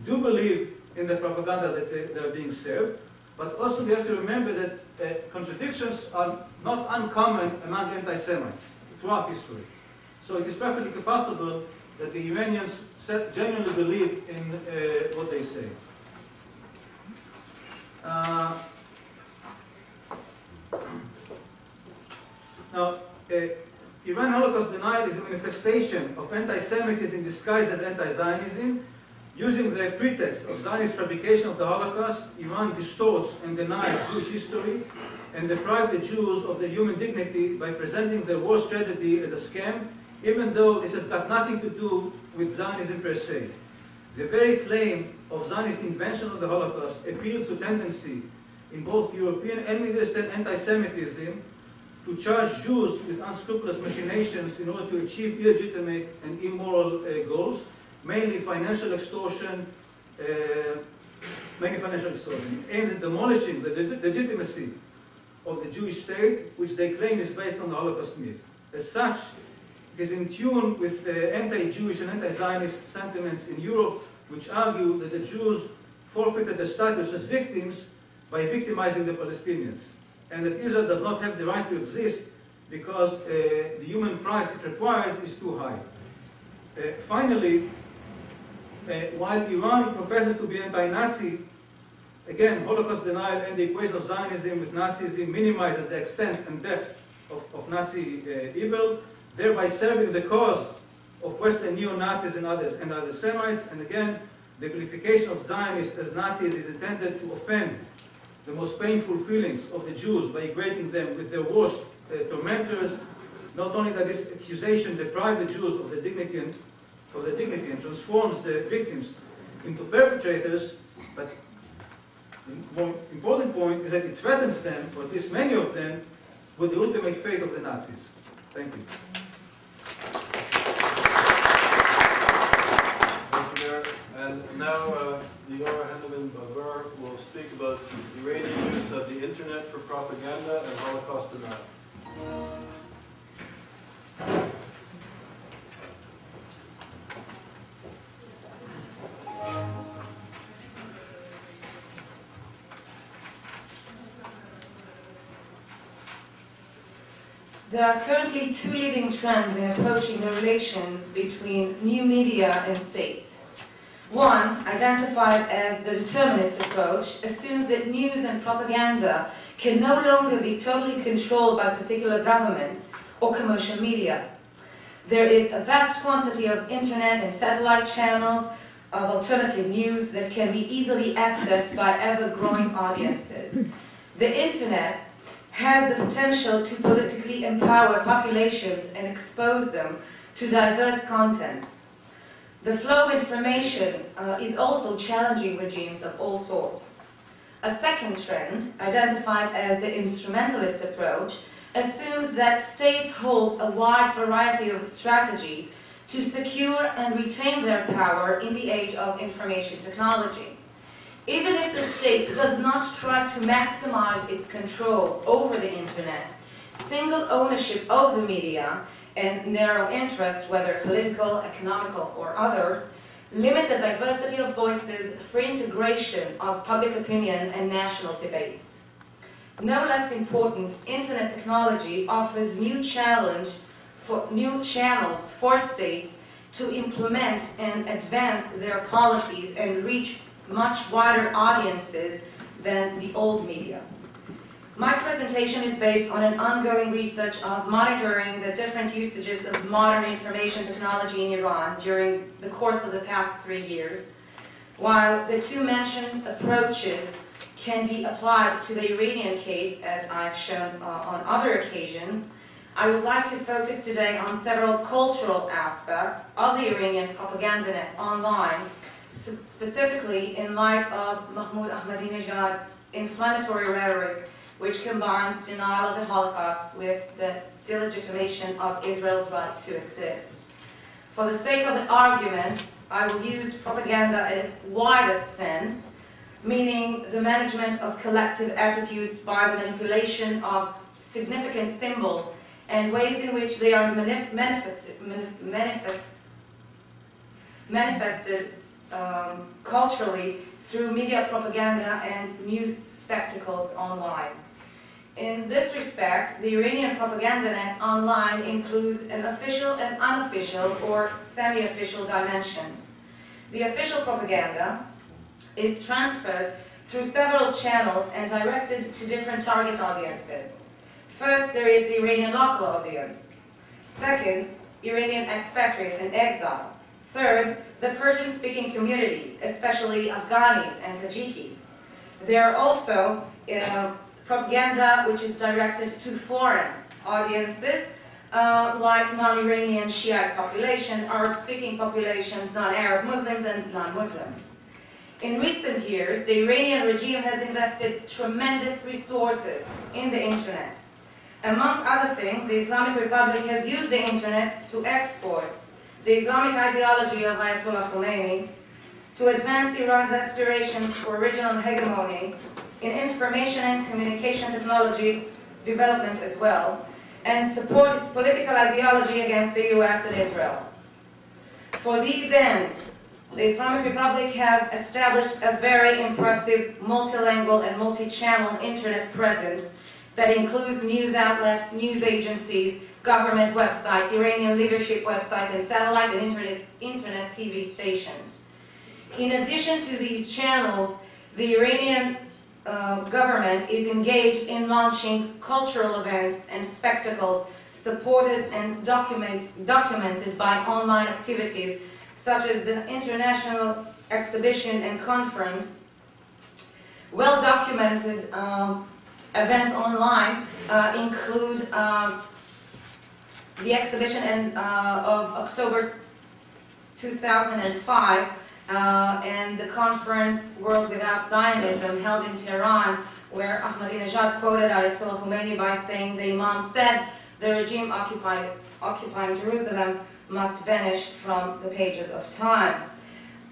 do believe in the propaganda that they, they are being served. But also we have to remember that uh, contradictions are not uncommon among anti-Semites throughout history. So it is perfectly possible that the Iranians genuinely believe in uh, what they say. Uh, now, uh, Iran Holocaust denial is a manifestation of anti-Semitism disguised as anti-Zionism. Using the pretext of Zionist fabrication of the Holocaust, Iran distorts and denies Jewish history and deprives the Jews of their human dignity by presenting the war strategy as a scam, even though this has got nothing to do with Zionism per se. The very claim of Zionist invention of the Holocaust appeals to tendency in both European and Middle Eastern anti-Semitism to charge Jews with unscrupulous machinations in order to achieve illegitimate and immoral uh, goals, mainly financial extortion, uh, mainly financial extortion. It aims at demolishing the leg- legitimacy of the Jewish state, which they claim is based on the Holocaust myth. As such, It is in tune with uh, anti-Jewish and anti-Zionist sentiments in Europe, which argue that the Jews forfeited their status as victims by victimizing the Palestinians, and that Israel does not have the right to exist because uh, the human price it requires is too high. Uh, finally, while Iran professes to be anti-Nazi, again, Holocaust denial and the equation of Zionism with Nazism minimizes the extent and depth of, of Nazi uh, evil, thereby serving the cause of Western neo-Nazis and others and other Semites. And again, the vilification of Zionists as Nazis is intended to offend the most painful feelings of the Jews by equating them with their worst uh, tormentors. Not only that this accusation deprives the Jews of the dignity and of the dignity and transforms the victims into perpetrators, but the more important point is that it threatens them, or at least many of them, with the ultimate fate of the Nazis. Thank you. Thank you, Meir. And now, uh, Liora Hendelman Baavur will speak about the Iranian use of the internet for propaganda and Holocaust denial. There are currently two leading trends in approaching the relations between new media and states. One, identified as the determinist approach, assumes that news and propaganda can no longer be totally controlled by particular governments or commercial media. There is a vast quantity of internet and satellite channels of alternative news that can be easily accessed by ever-growing audiences. The internet has the potential to politically empower populations and expose them to diverse contents. The flow of information uh, is also challenging regimes of all sorts. A second trend, identified as the instrumentalist approach, assumes that states hold a wide variety of strategies to secure and retain their power in the age of information technology. Even if the state does not try to maximize its control over the internet, single ownership of the media and narrow interests, whether political, economical, or others, limit the diversity of voices, free integration of public opinion, and national debates. No less important, internet technology offers new challenge for new channels for states to implement and advance their policies and reach much wider audiences than the old media. My presentation is based on an ongoing research of monitoring the different usages of modern information technology in Iran during the course of the past three years. While the two mentioned approaches can be applied to the Iranian case, as I've shown uh, on other occasions, I would like to focus today on several cultural aspects of the Iranian propaganda net online specifically in light of Mahmoud Ahmadinejad's inflammatory rhetoric, which combines denial of the Holocaust with the delegitimation of Israel's right to exist. For the sake of the argument, I will use propaganda in its widest sense, meaning the management of collective attitudes by the manipulation of significant symbols and ways in which they are manif manifested, manifest, manifested um, culturally through media propaganda and news spectacles online. In this respect, the Iranian propaganda net online includes an official and unofficial or semi-official dimensions. The official propaganda is transferred through several channels and directed to different target audiences. First, there is the Iranian local audience. Second, Iranian expatriates and exiles. Third, the Persian-speaking communities, especially Afghanis and Tajikis. There are also uh, propaganda which is directed to foreign audiences, uh, like non-Iranian Shiite population, Arab-speaking populations, non-Arab Muslims, and non-Muslims. In recent years, the Iranian regime has invested tremendous resources in the internet. Among other things, the Islamic Republic has used the internet to export the Islamic ideology of Ayatollah Khomeini to advance Iran's aspirations for regional hegemony in information and communication technology development as well, and support its political ideology against the US and Israel. For these ends, the Islamic Republic have established a very impressive multilingual and multi-channel internet presence that includes news outlets, news agencies, government websites, Iranian leadership websites, and satellite and internet, internet TV stations. In addition to these channels, the Iranian uh, government is engaged in launching cultural events and spectacles supported and document, documented by online activities such as the International Exhibition and Conference. Well documented um, events online uh, include um, the exhibition in, uh, of October 2005 uh, and the conference World Without Zionism held in Tehran where Ahmadinejad quoted Ayatollah Khomeini by saying the Imam said the regime occupied, occupying Jerusalem must vanish from the pages of time.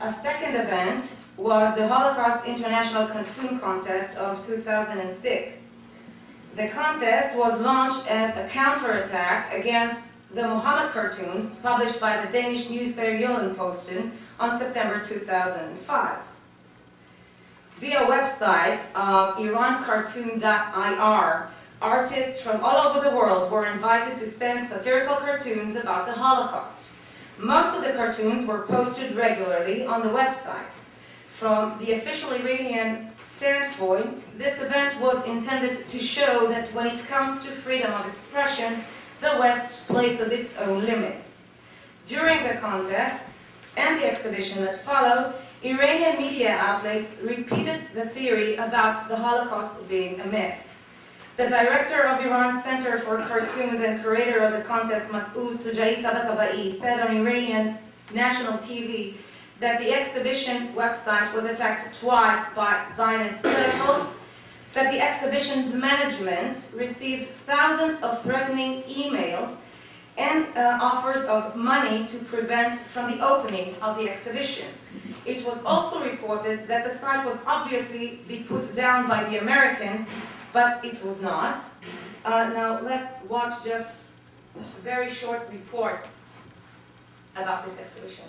A second event was the Holocaust International Cartoon Contest of 2006. The contest was launched as a counterattack against the Muhammad cartoons published by the Danish newspaper Jyllands-Posten on September 2005. Via website of irancartoon.ir, artists from all over the world were invited to send satirical cartoons about the Holocaust. Most of the cartoons were posted regularly on the website. From the official Iranian standpoint, this event was intended to show that when it comes to freedom of expression, the West places its own limits. During the contest and the exhibition that followed, Iranian media outlets repeated the theory about the Holocaust being a myth. The director of Iran's Center for Cartoons and curator of the contest, Masoud Shojaei Tabatabaei, said on Iranian national TV that the exhibition website was attacked twice by Zionist circles, that the exhibition's management received thousands of threatening emails and uh, offers of money to prevent from the opening of the exhibition. It was also reported that the site was obviously be put down by the Americans, but it was not. Uh, now let's watch just a very short report about this exhibition.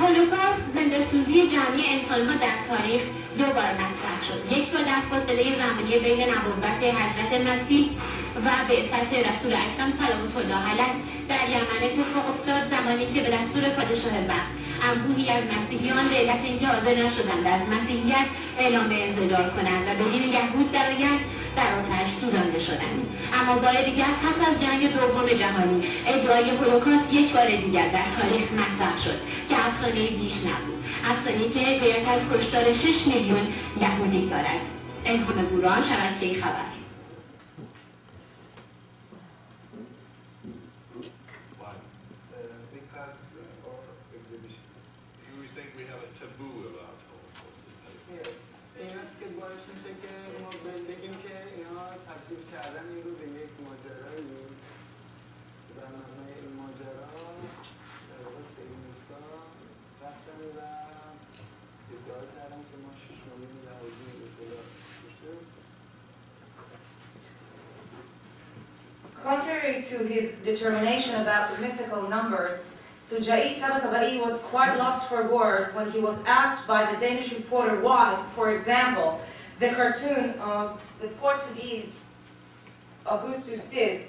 هولوکاست زنده سوزی جمعی انسانها در تاریخ دو بار مطرح شد. یک بار در فاصله زمانی بین نبوت حضرت مسیح و بعثت رسول اکرم صلوات الله علیه در یمن اتفاق افتاد زمانی که به دستور پادشاه وقت انبوهی از مسیحیان به علت اینکه حاضر نشدند از مسیحیت اعلام به انزجار کنند و به دین یهود درآیند در آتش سوزانده شدند. اما بار دیگر پس از جنگ دوم جهانی ادعای هولوکاست یک بار دیگر در تاریخ مطرح شد که افسانه بیش نبود. افسانه که گوید از کشتار 6 میلیون یهودی دارد. الهام بوران شبکه خبر. Contrary to his determination about the mythical numbers, Shojaei Tabatabaei was quite lost for words when he was asked by the Danish reporter why, for example, the cartoon of the Portuguese Augusto Cid,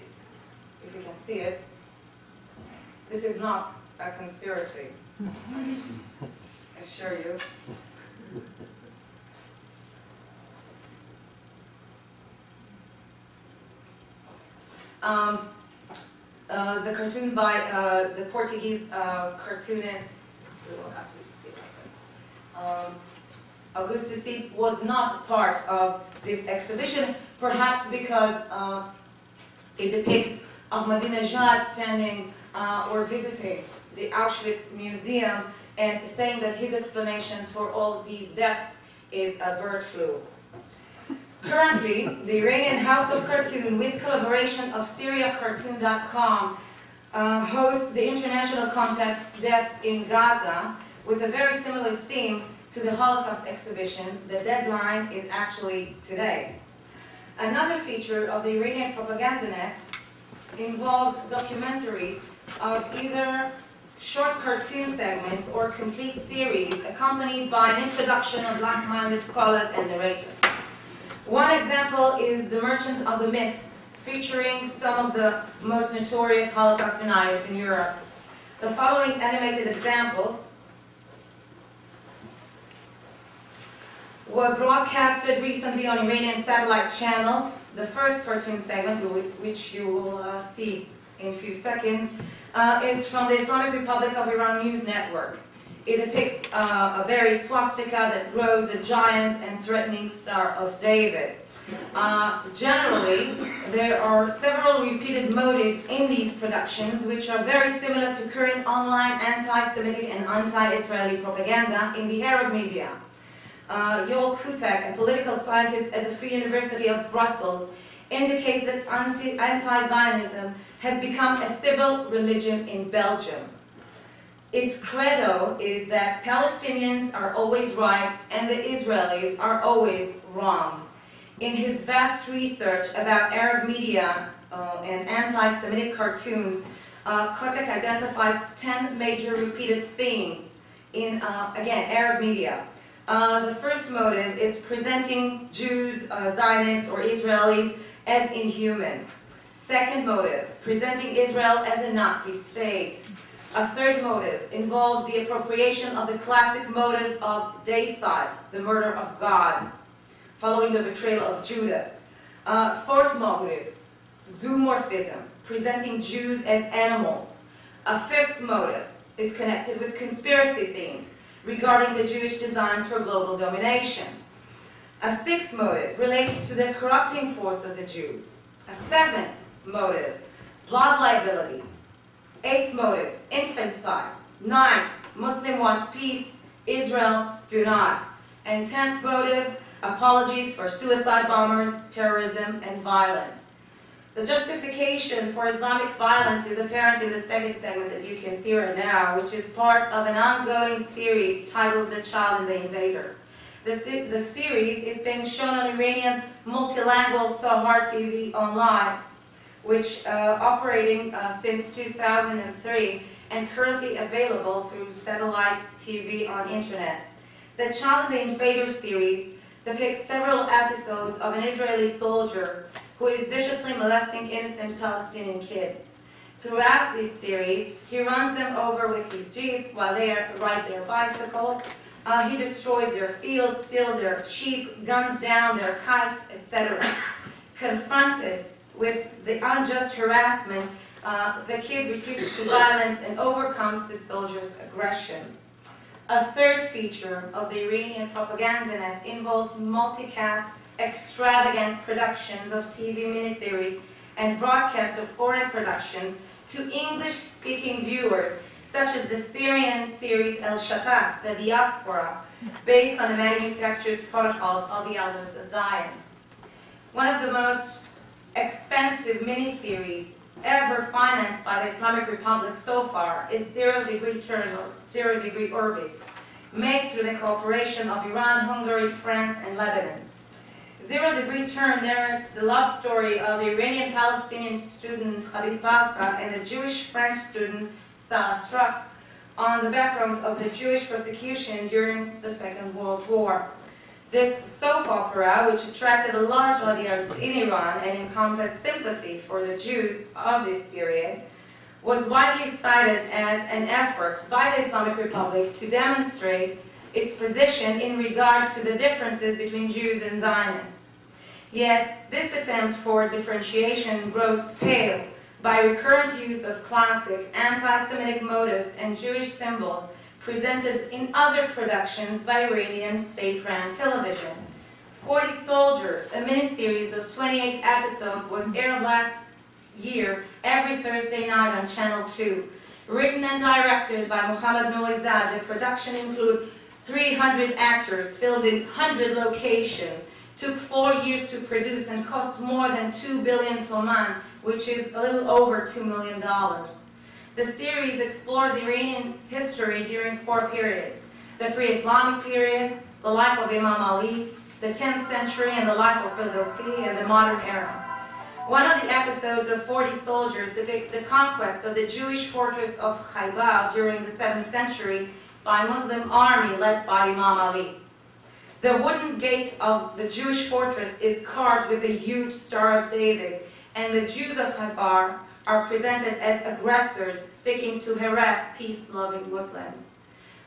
if you can see it, this is not a conspiracy. I assure you. Um, uh, the cartoon by uh, the Portuguese uh, cartoonist, we will have to see like this. Um, Augusto Cid was not part of this exhibition, perhaps because uh, it depicts Ahmadinejad standing uh, or visiting the Auschwitz Museum and saying that his explanations for all these deaths is a bird flu. Currently, the Iranian House of Cartoon, with collaboration of SyriaCartoon.com, uh, hosts the international contest Death in Gaza with a very similar theme to the Holocaust exhibition. The deadline is actually today. Another feature of the Iranian propaganda net involves documentaries of either short cartoon segments or complete series accompanied by an introduction of like-minded scholars and narrators. One example is The Merchants of the Myth, featuring some of the most notorious Holocaust deniers in Europe. The following animated examples were broadcasted recently on Iranian satellite channels. The first cartoon segment, wh- which you will uh, see in a few seconds, uh, is from the Islamic Republic of Iran News Network. It depicts uh, a buried swastika that grows a giant and threatening Star of David. Uh, generally, there are several repeated motives in these productions which are very similar to current online anti-Semitic and anti-Israeli propaganda in the Arab media. Uh, Yoel Kotek, a political scientist at the Free University of Brussels, indicates that anti-Zionism has become a civil religion in Belgium. Its credo is that Palestinians are always right and the Israelis are always wrong. In his vast research about Arab media uh, and anti-Semitic cartoons, uh, Kotek identifies 10 major repeated themes in, uh, again, Arab media. Uh, the first motive is presenting Jews, uh, Zionists, or Israelis as inhuman. Second motive, presenting Israel as a Nazi state. A third motive involves the appropriation of the classic motive of deicide, the murder of God, following the betrayal of Judas. Uh, fourth motive, zoomorphism, presenting Jews as animals. A fifth motive is connected with conspiracy themes regarding the Jewish designs for global domination. A sixth motive relates to the corrupting force of the Jews. A seventh motive, blood liability. Eighth motive, infanticide. Ninth, Muslim want peace, Israel do not. And tenth motive, apologies for suicide bombers, terrorism, and violence. The justification for Islamic violence is apparent in the second segment that you can see right now, which is part of an ongoing series titled The Child and the Invader. The, th- the series is being shown on Iranian multilingual Sahar TV online, which uh, operating uh, since 2003 and currently available through satellite TV on internet. The Child the Invader series depicts several episodes of an Israeli soldier who is viciously molesting innocent Palestinian kids. Throughout this series, he runs them over with his jeep while they ride their bicycles. Uh, he destroys their fields, steals their sheep, guns down their kites, etc. Confronted with the unjust harassment, uh, the kid retreats to violence and overcomes his soldier's aggression. A third feature of the Iranian propaganda net involves multicast, extravagant productions of TV miniseries and broadcasts of foreign productions to English-speaking viewers, such as the Syrian series El Shatat, The Diaspora, based on the manufacturer's protocols of the Elders of Zion. One of the most expensive miniseries ever financed by the Islamic Republic so far is Zero Degree Turn or Zero Degree Orbit, made through the cooperation of Iran, Hungary, France, and Lebanon. Zero Degree Turn narrates the love story of the Iranian Palestinian student Habib Parsa and the Jewish French student Salah Struck on the background of the Jewish persecution during the Second World War. This soap opera, which attracted a large audience in Iran and encompassed sympathy for the Jews of this period, was widely cited as an effort by the Islamic Republic to demonstrate its position in regard to the differences between Jews and Zionists. Yet, this attempt for differentiation grows pale by recurrent use of classic anti-Semitic motives and Jewish symbols presented in other productions by Iranian state-run television. 40 Soldiers, a miniseries of 28 episodes, was aired last year every Thursday night on Channel 2. Written and directed by Mohammad Nourizad, the production included 300 actors, filmed in 100 locations, took four years to produce and cost more than 2 billion toman, which is a little over $2 million. The series explores Iranian history during four periods. The pre-Islamic period, the life of Imam Ali, the 10th century and the life of Ferdowsi and the modern era. One of the episodes of 40 Soldiers depicts the conquest of the Jewish fortress of Khaybar during the 7th century by a Muslim army led by Imam Ali. The wooden gate of the Jewish fortress is carved with a huge Star of David, and the Jews of Khaybar are presented as aggressors seeking to harass peace-loving Muslims.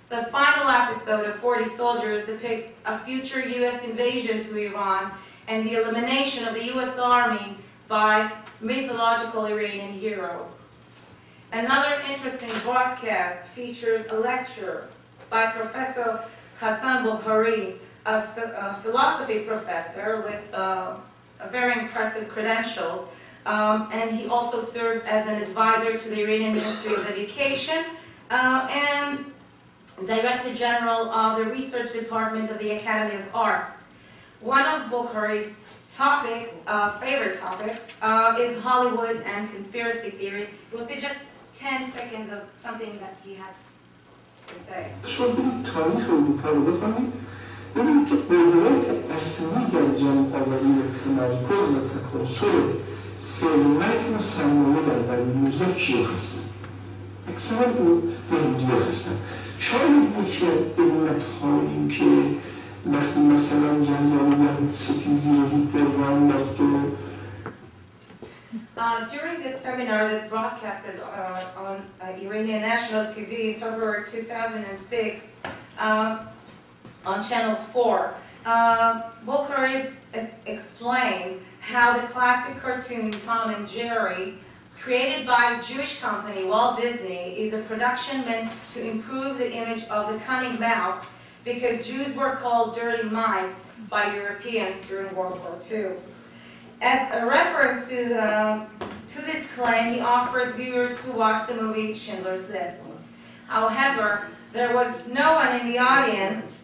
The final episode of 40 Soldiers depicts a future U.S. invasion to Iran and the elimination of the U.S. Army by mythological Iranian heroes. Another interesting broadcast features a lecture by Professor Hassan Bolkhari, a, ph- a philosophy professor with uh, a very impressive credentials, um, and he also serves as an advisor to the Iranian Ministry of Education uh, and Director General of the Research Department of the Academy of Arts. One of Bolkhari's topics, uh, favorite topics, uh, is Hollywood and conspiracy theories. We'll see just 10 seconds of something that he had to say. ببینید که قدرت اصلی در تمرکز و در بنیوزا هستن هستن شاید یکی از ها این که وقتی مثلا ستیزی رو و Uh, during this seminar that broadcasted uh, on uh, Iranian national TV in February 2006 uh, on Channel 4, uh, Bolkhari's explained how the classic cartoon Tom and Jerry, created by Jewish company Walt Disney, is a production meant to improve the image of the cunning mouse because Jews were called dirty mice by Europeans during World War II. As a reference to, the, to this claim, he offers viewers who watch the movie Schindler's List. However, there was no one in the audience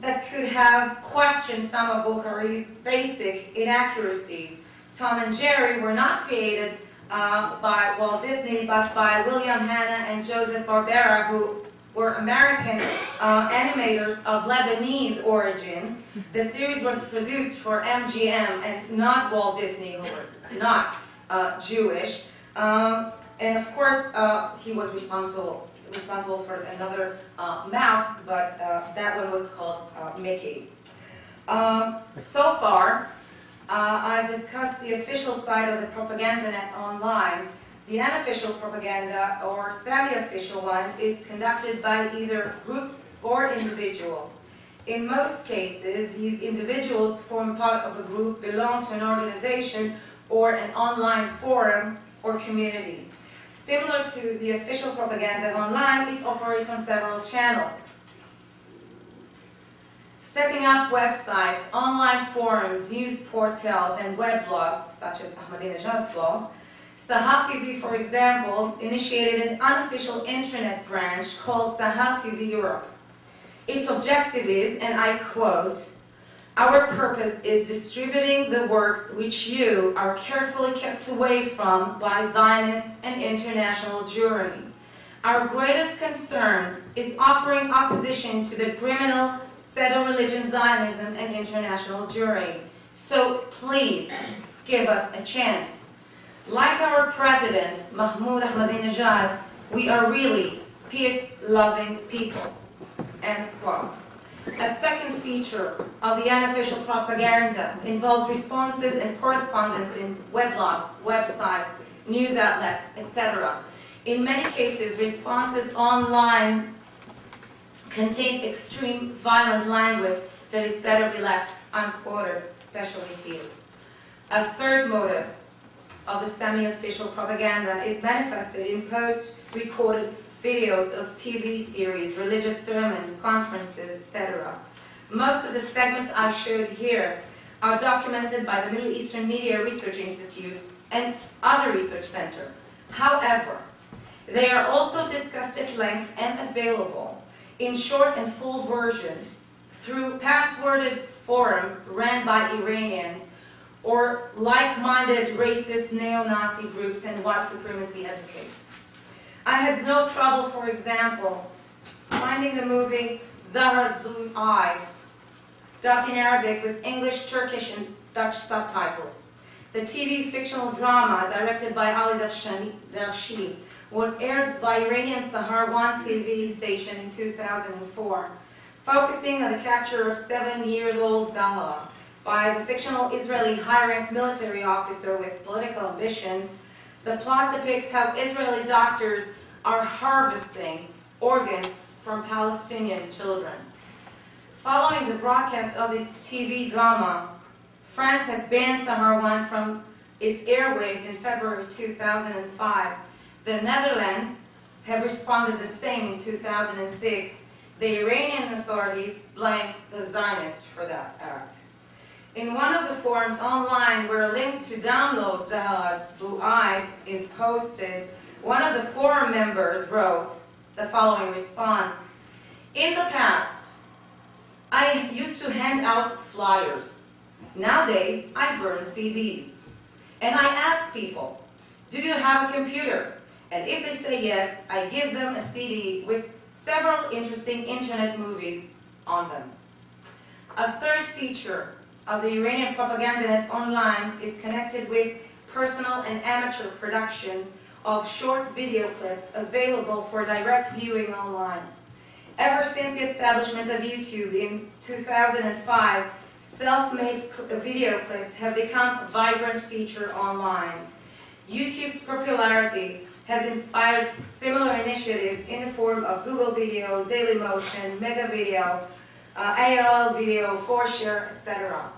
that could have questioned some of Bolkhari's basic inaccuracies. Tom and Jerry were not created uh, by Walt Disney, but by William Hanna and Joseph Barbera, who were American uh, animators of Lebanese origins. The series was produced for MGM and not Walt Disney, who was not uh, Jewish. Um, and of course, uh, he was responsible responsible for another uh, mouse, but uh, that one was called uh, Mickey. Um, so far, uh, I've discussed the official side of the propaganda net online. The unofficial propaganda, or semi-official one, is conducted by either groups or individuals. In most cases, these individuals form part of a group, belong to an organization or an online forum or community. Similar to the official propaganda online, it operates on several channels. Setting up websites, online forums, news portals, and weblogs, such as Ahmadinejad's blog, Sahar TV, for example, initiated an unofficial internet branch called Sahar TV Europe. Its objective is, and I quote, our purpose is distributing the works which you are carefully kept away from by Zionists and international Jewry. Our greatest concern is offering opposition to the criminal pseudo-religion Zionism and international Jewry. So please, give us a chance. Like our president, Mahmoud Ahmadinejad, we are really peace-loving people. End quote. A second feature of the unofficial propaganda involves responses and correspondence in weblogs, websites, news outlets, etc. In many cases, responses online contain extreme violent language that is better be left unquoted, especially here. A third motive of the semi-official propaganda is manifested in post-recorded videos of TV series, religious sermons, conferences, etc. Most of the segments I showed here are documented by the Middle Eastern Media Research Institute and other research centers. However, they are also discussed at length and available in short and full version through passworded forums ran by Iranians or like-minded racist neo-Nazi groups and white supremacy advocates. I had no trouble, for example, finding the movie Zahra's Blue Eyes, dubbed in Arabic with English, Turkish, and Dutch subtitles. The TV fictional drama, directed by Ali Darshi, was aired by Iranian Sahar 1 TV station in 2004, focusing on the capture of seven-year-old Zahra by the fictional Israeli high-rank military officer with political ambitions. The plot depicts how Israeli doctors are harvesting organs from Palestinian children. Following the broadcast of this TV drama, France has banned Sahar 1 from its airwaves in February 2005. The Netherlands have responded the same in 2006. The Iranian authorities blame the Zionists for that act. In one of the forums online where a link to download Zahra's Blue Eyes is posted, one of the forum members wrote the following response. In the past, I used to hand out flyers. Nowadays, I burn CDs. And I ask people, do you have a computer? And if they say yes, I give them a CD with several interesting internet movies on them. A third feature of the Iranian Propaganda Net Online is connected with personal and amateur productions of short video clips available for direct viewing online. Ever since the establishment of YouTube in 2005, self-made video clips have become a vibrant feature online. YouTube's popularity has inspired similar initiatives in the form of Google Video, Dailymotion, Mega Video, uh, AOL Video, 4Share, etc.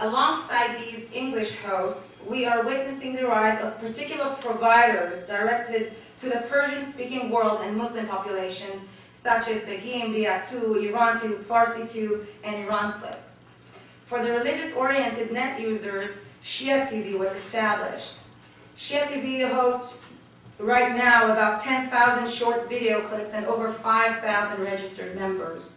Alongside these English hosts, we are witnessing the rise of particular providers directed to the Persian-speaking world and Muslim populations, such as the GMBA2, Iran2, Farsi2, and Iran Clip. For the religious-oriented net users, Shia TV was established. Shia TV hosts right now about 10,000 short video clips and over 5,000 registered members.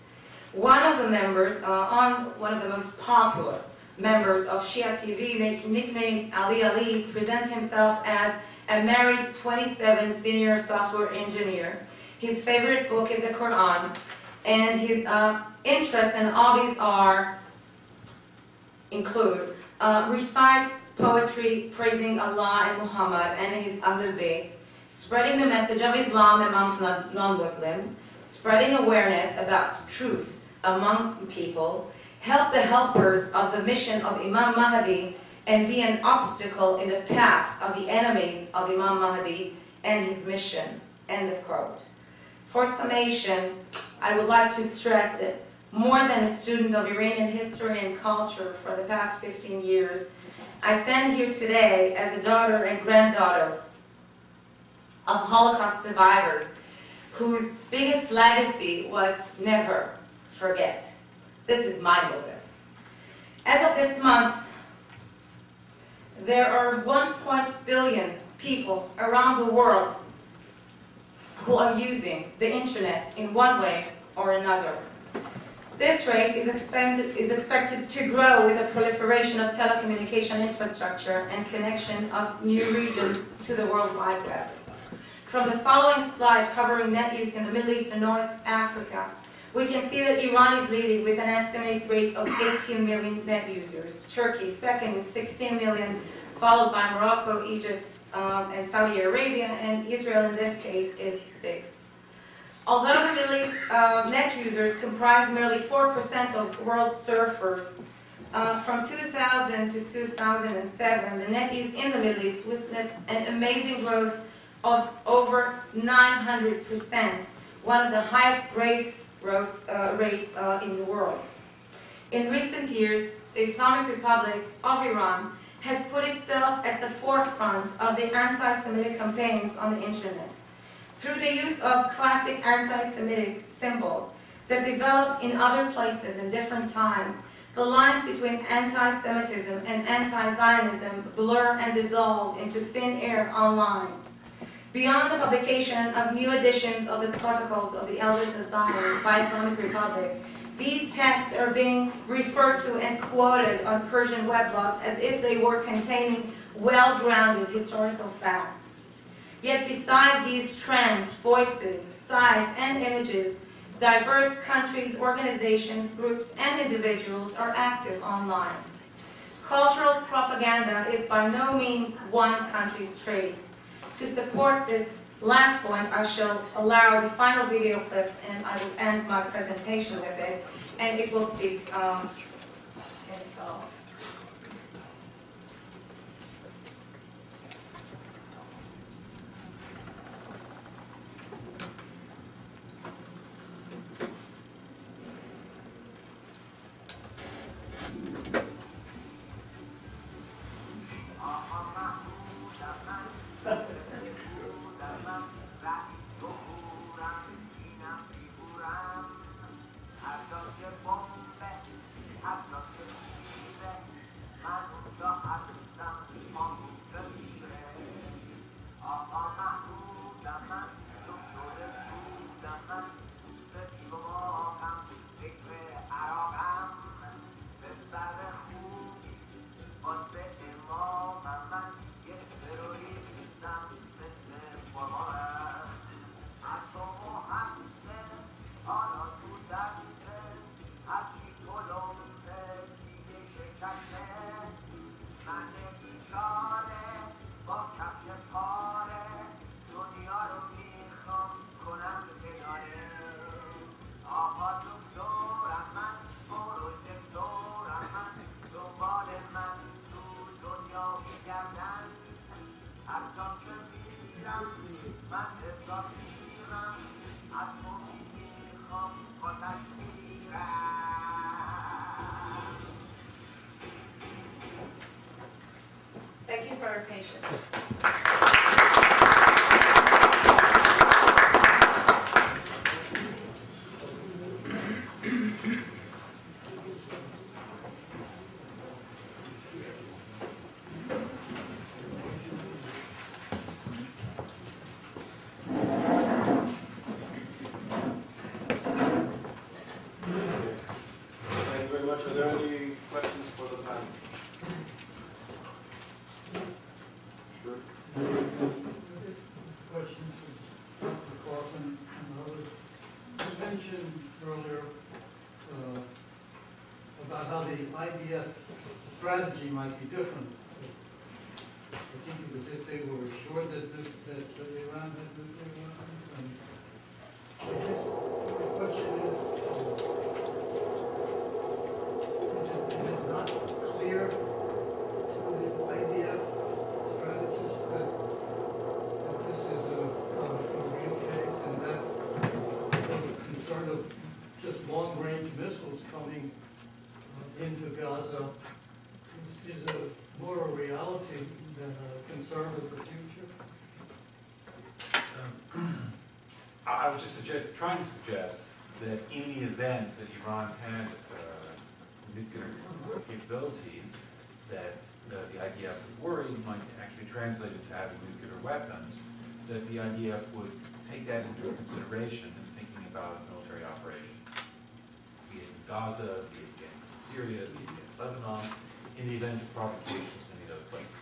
One of the members, uh, on one of the most popular members of Shia TV, nicknamed Ali Ali, presents himself as a married 27 senior software engineer. His favorite book is the Quran, and his uh, interests and hobbies are include uh, recite poetry praising Allah and Muhammad and his Ahlul Bayt, spreading the message of Islam amongst non-Muslims, spreading awareness about truth amongst people, help the helpers of the mission of Imam Mahdi and be an obstacle in the path of the enemies of Imam Mahdi and his mission. End of quote. For summation, I would like to stress that more than a student of Iranian history and culture for the past 15 years, I stand here today as a daughter and granddaughter of Holocaust survivors whose biggest legacy was never forget. This is my motive. As of this month, there are 1.1 billion people around the world who are using the internet in one way or another. This rate is expected, is expected to grow with the proliferation of telecommunication infrastructure and connection of new regions to the World Wide Web. From the following slide covering net use in the Middle East and North Africa, we can see that Iran is leading with an estimated rate of 18 million net users. Turkey second with 16 million, followed by Morocco, Egypt, um, and Saudi Arabia, and Israel in this case is sixth. Although the Middle East uh, net users comprise merely 4% of world surfers, uh, from 2000 to 2007, the net use in the Middle East witnessed an amazing growth of over 900%, one of the highest growth uh, rates uh, in the world. In recent years, the Islamic Republic of Iran has put itself at the forefront of the anti-Semitic campaigns on the internet through the use of classic anti-Semitic symbols that developed in other places in different times, the lines between anti-Semitism and anti-Zionism blur and dissolve into thin air online. Beyond the publication of new editions of the Protocols of the Elders Zion by Islamic Republic, these texts are being referred to and quoted on Persian weblogs as if they were containing well-grounded historical facts. Yet besides these trends, voices, sites, and images, Diverse countries, organizations, groups, and individuals are active online. Cultural propaganda is by no means one country's trade. To support this last point, I shall allow the final video clips, and I will end my presentation with it, and it will speak um, itself. Thank you for your patience. Thank you very much. Are there any questions for the panel? Sure. questions for Dr. Clawson and others. You mentioned earlier uh, about the IDF strategy might be different. I think it was if they were assured that, this- that that Iran had nuclear weapons, and I guess the question is, is it, is it not clear to the IDF strategists that that this is a, a a real case and that the concern of just long-range missiles coming uh, into Gaza is, is a more a reality than a concern of the future? Um, I I was just trying to suggest that in the event that Iran had uh, nuclear capabilities, that uh, the IDF was worry might actually translate into having nuclear weapons, that the IDF would take that into consideration in thinking about military operations, be it in Gaza, be it against Syria, be it against Lebanon, in the event of provocations in any of those places.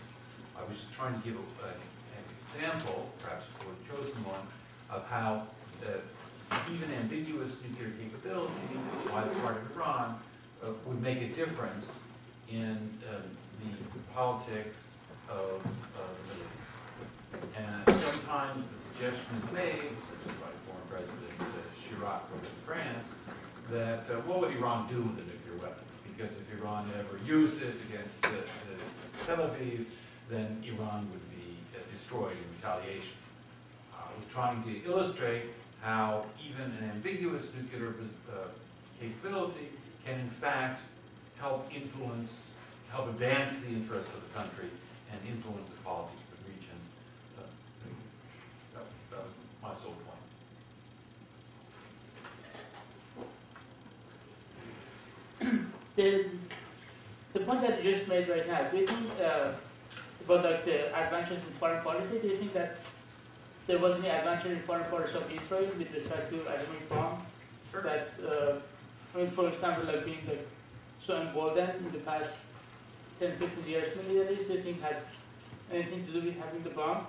I was just trying to give a- an an example, perhaps a chosen one, of how uh, even ambiguous nuclear capability on the part of Iran uh, would make a difference in um, the politics of uh, the Middle East. And sometimes the suggestion is made, such as by former President uh, Chirac of France, that uh, what would Iran do with a nuclear weapon? Because if Iran ever used it against uh, uh, Tel Aviv, then Iran would be uh, destroyed in retaliation. I was trying to illustrate how even an ambiguous nuclear uh, capability can in fact help influence, help advance the interests of the country and influence the politics of the region. Uh, That that was my sole point. The, the point that you just made right now, do you think, uh, about like the adventures in foreign policy, do you think that there was any adventure in foreign policy of Israel with respect to atomic bomb? That, uh, I mean, for example, like being like so emboldened in the past 10, 15 years in the Middle East, do you think has anything to do with having the bomb?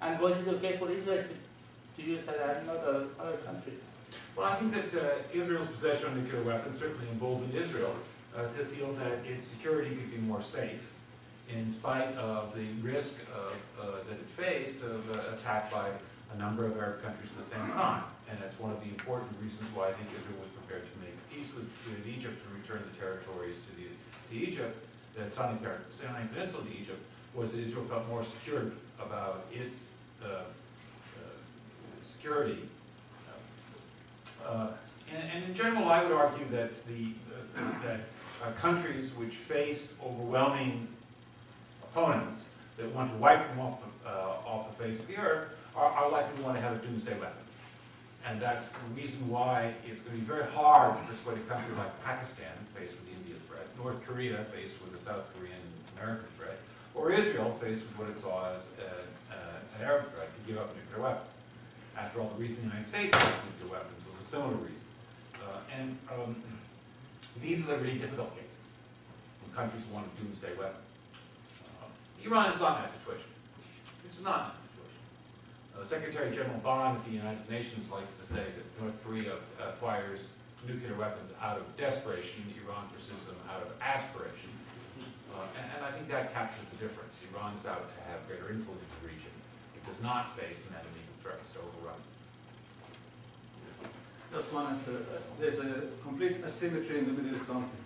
And was it okay for Israel to, to use that and not other, other countries? Well, I think that uh, Israel's possession of nuclear weapons certainly emboldened Israel uh, to feel that its security could be more safe in spite of the risk of, uh, that it faced of uh, attack by a number of Arab countries at the same time. And that's one of the important reasons why I think Israel was prepared to make peace with, with Egypt and return the territories to, the, to Egypt, the Sinai, Sinai Peninsula to Egypt, was that Israel felt more secure about its uh, uh, security. Uh, and, and in general, I would argue that the uh, that countries which face overwhelming opponents that want to wipe them off the, uh, off the face of the earth are, are likely to want to have a doomsday weapon. And that's the reason why it's going to be very hard to persuade a country like Pakistan, faced with the India threat, North Korea, faced with the South Korean American threat, or Israel, faced with what it saw as a, a, an Arab threat, to give up nuclear weapons. After all, the reason the United States had nuclear weapons was a similar reason. Uh, and um, these are the really difficult cases when countries want a doomsday weapon. Iran is not in that situation. It's not in that situation. Uh, Secretary General Ban at the United Nations likes to say that North Korea acquires nuclear weapons out of desperation, Iran pursues them out of aspiration. Uh, and, and I think that captures the difference. Iran is out to have greater influence in the region. It does not face an enemy who threatens to overrun. Just one answer. There's a complete asymmetry in the Middle East conflict.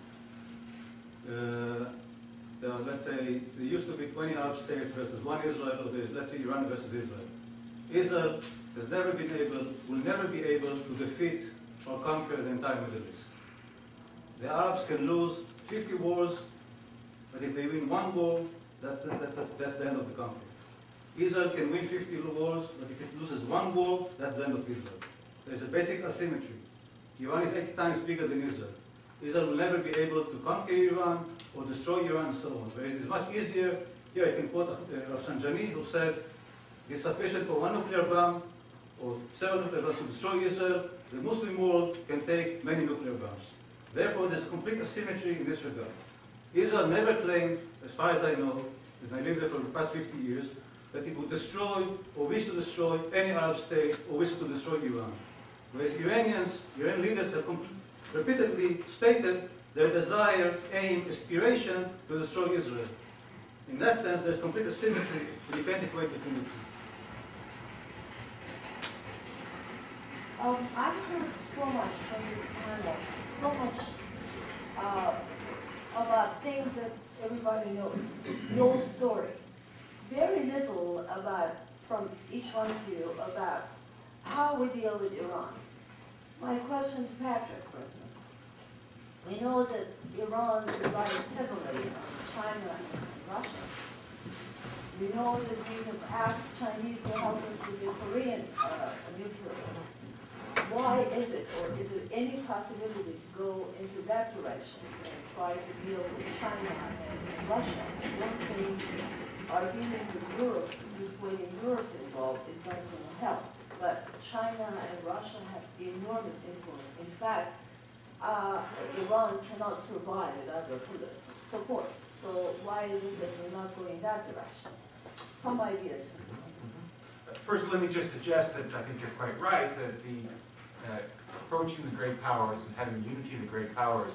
Uh, there uh, are, let's say, there used to be 20 Arab states versus one Israel, or let's say Iran versus Israel. Israel has never been able, will never be able to defeat or conquer the entire Middle East. The Arabs can lose 50 wars, but if they win one war, that's the, that's the, that's the end of the conflict. Israel can win 50 wars, but if it loses one war, that's the end of Israel. There's a basic asymmetry. Iran is eight times bigger than Israel. Israel will never be able to conquer Iran or destroy Iran and so on. But it is much easier, here I can quote uh, Rafsanjani, who said, it's sufficient for one nuclear bomb or several nuclear bombs to destroy Israel. The Muslim world can take many nuclear bombs. Therefore, there's a complete asymmetry in this regard. Israel never claimed, as far as I know, and I lived there for the past 50 years, that it would destroy or wish to destroy any Arab state or wish to destroy Iran. Whereas Iranians, Iranian leaders have com- repeatedly stated their desire, aim, aspiration to destroy Israel. In that sense, there's complete asymmetry, and the can't between the two. Um, I've heard so much from this panel, so much uh, about things that everybody knows, the old story. Very little about, from each one of you, about how we deal with Iran. My question to Patrick, for instance. We know that Iran relies heavily on China and Russia. We know that we have asked Chinese to help us with the Korean uh, nuclear why is it, or is there any possibility to go into that direction and try to deal with China and Russia? One thing, arguing with Europe, persuading Europe involved is not going to help. But China and Russia have enormous influence. In fact, uh, Iran cannot survive without their support. So why is it that we're not going that direction? Some ideas. First, let me just suggest that I think you're quite right, that the uh, approaching the great powers and having unity of the great powers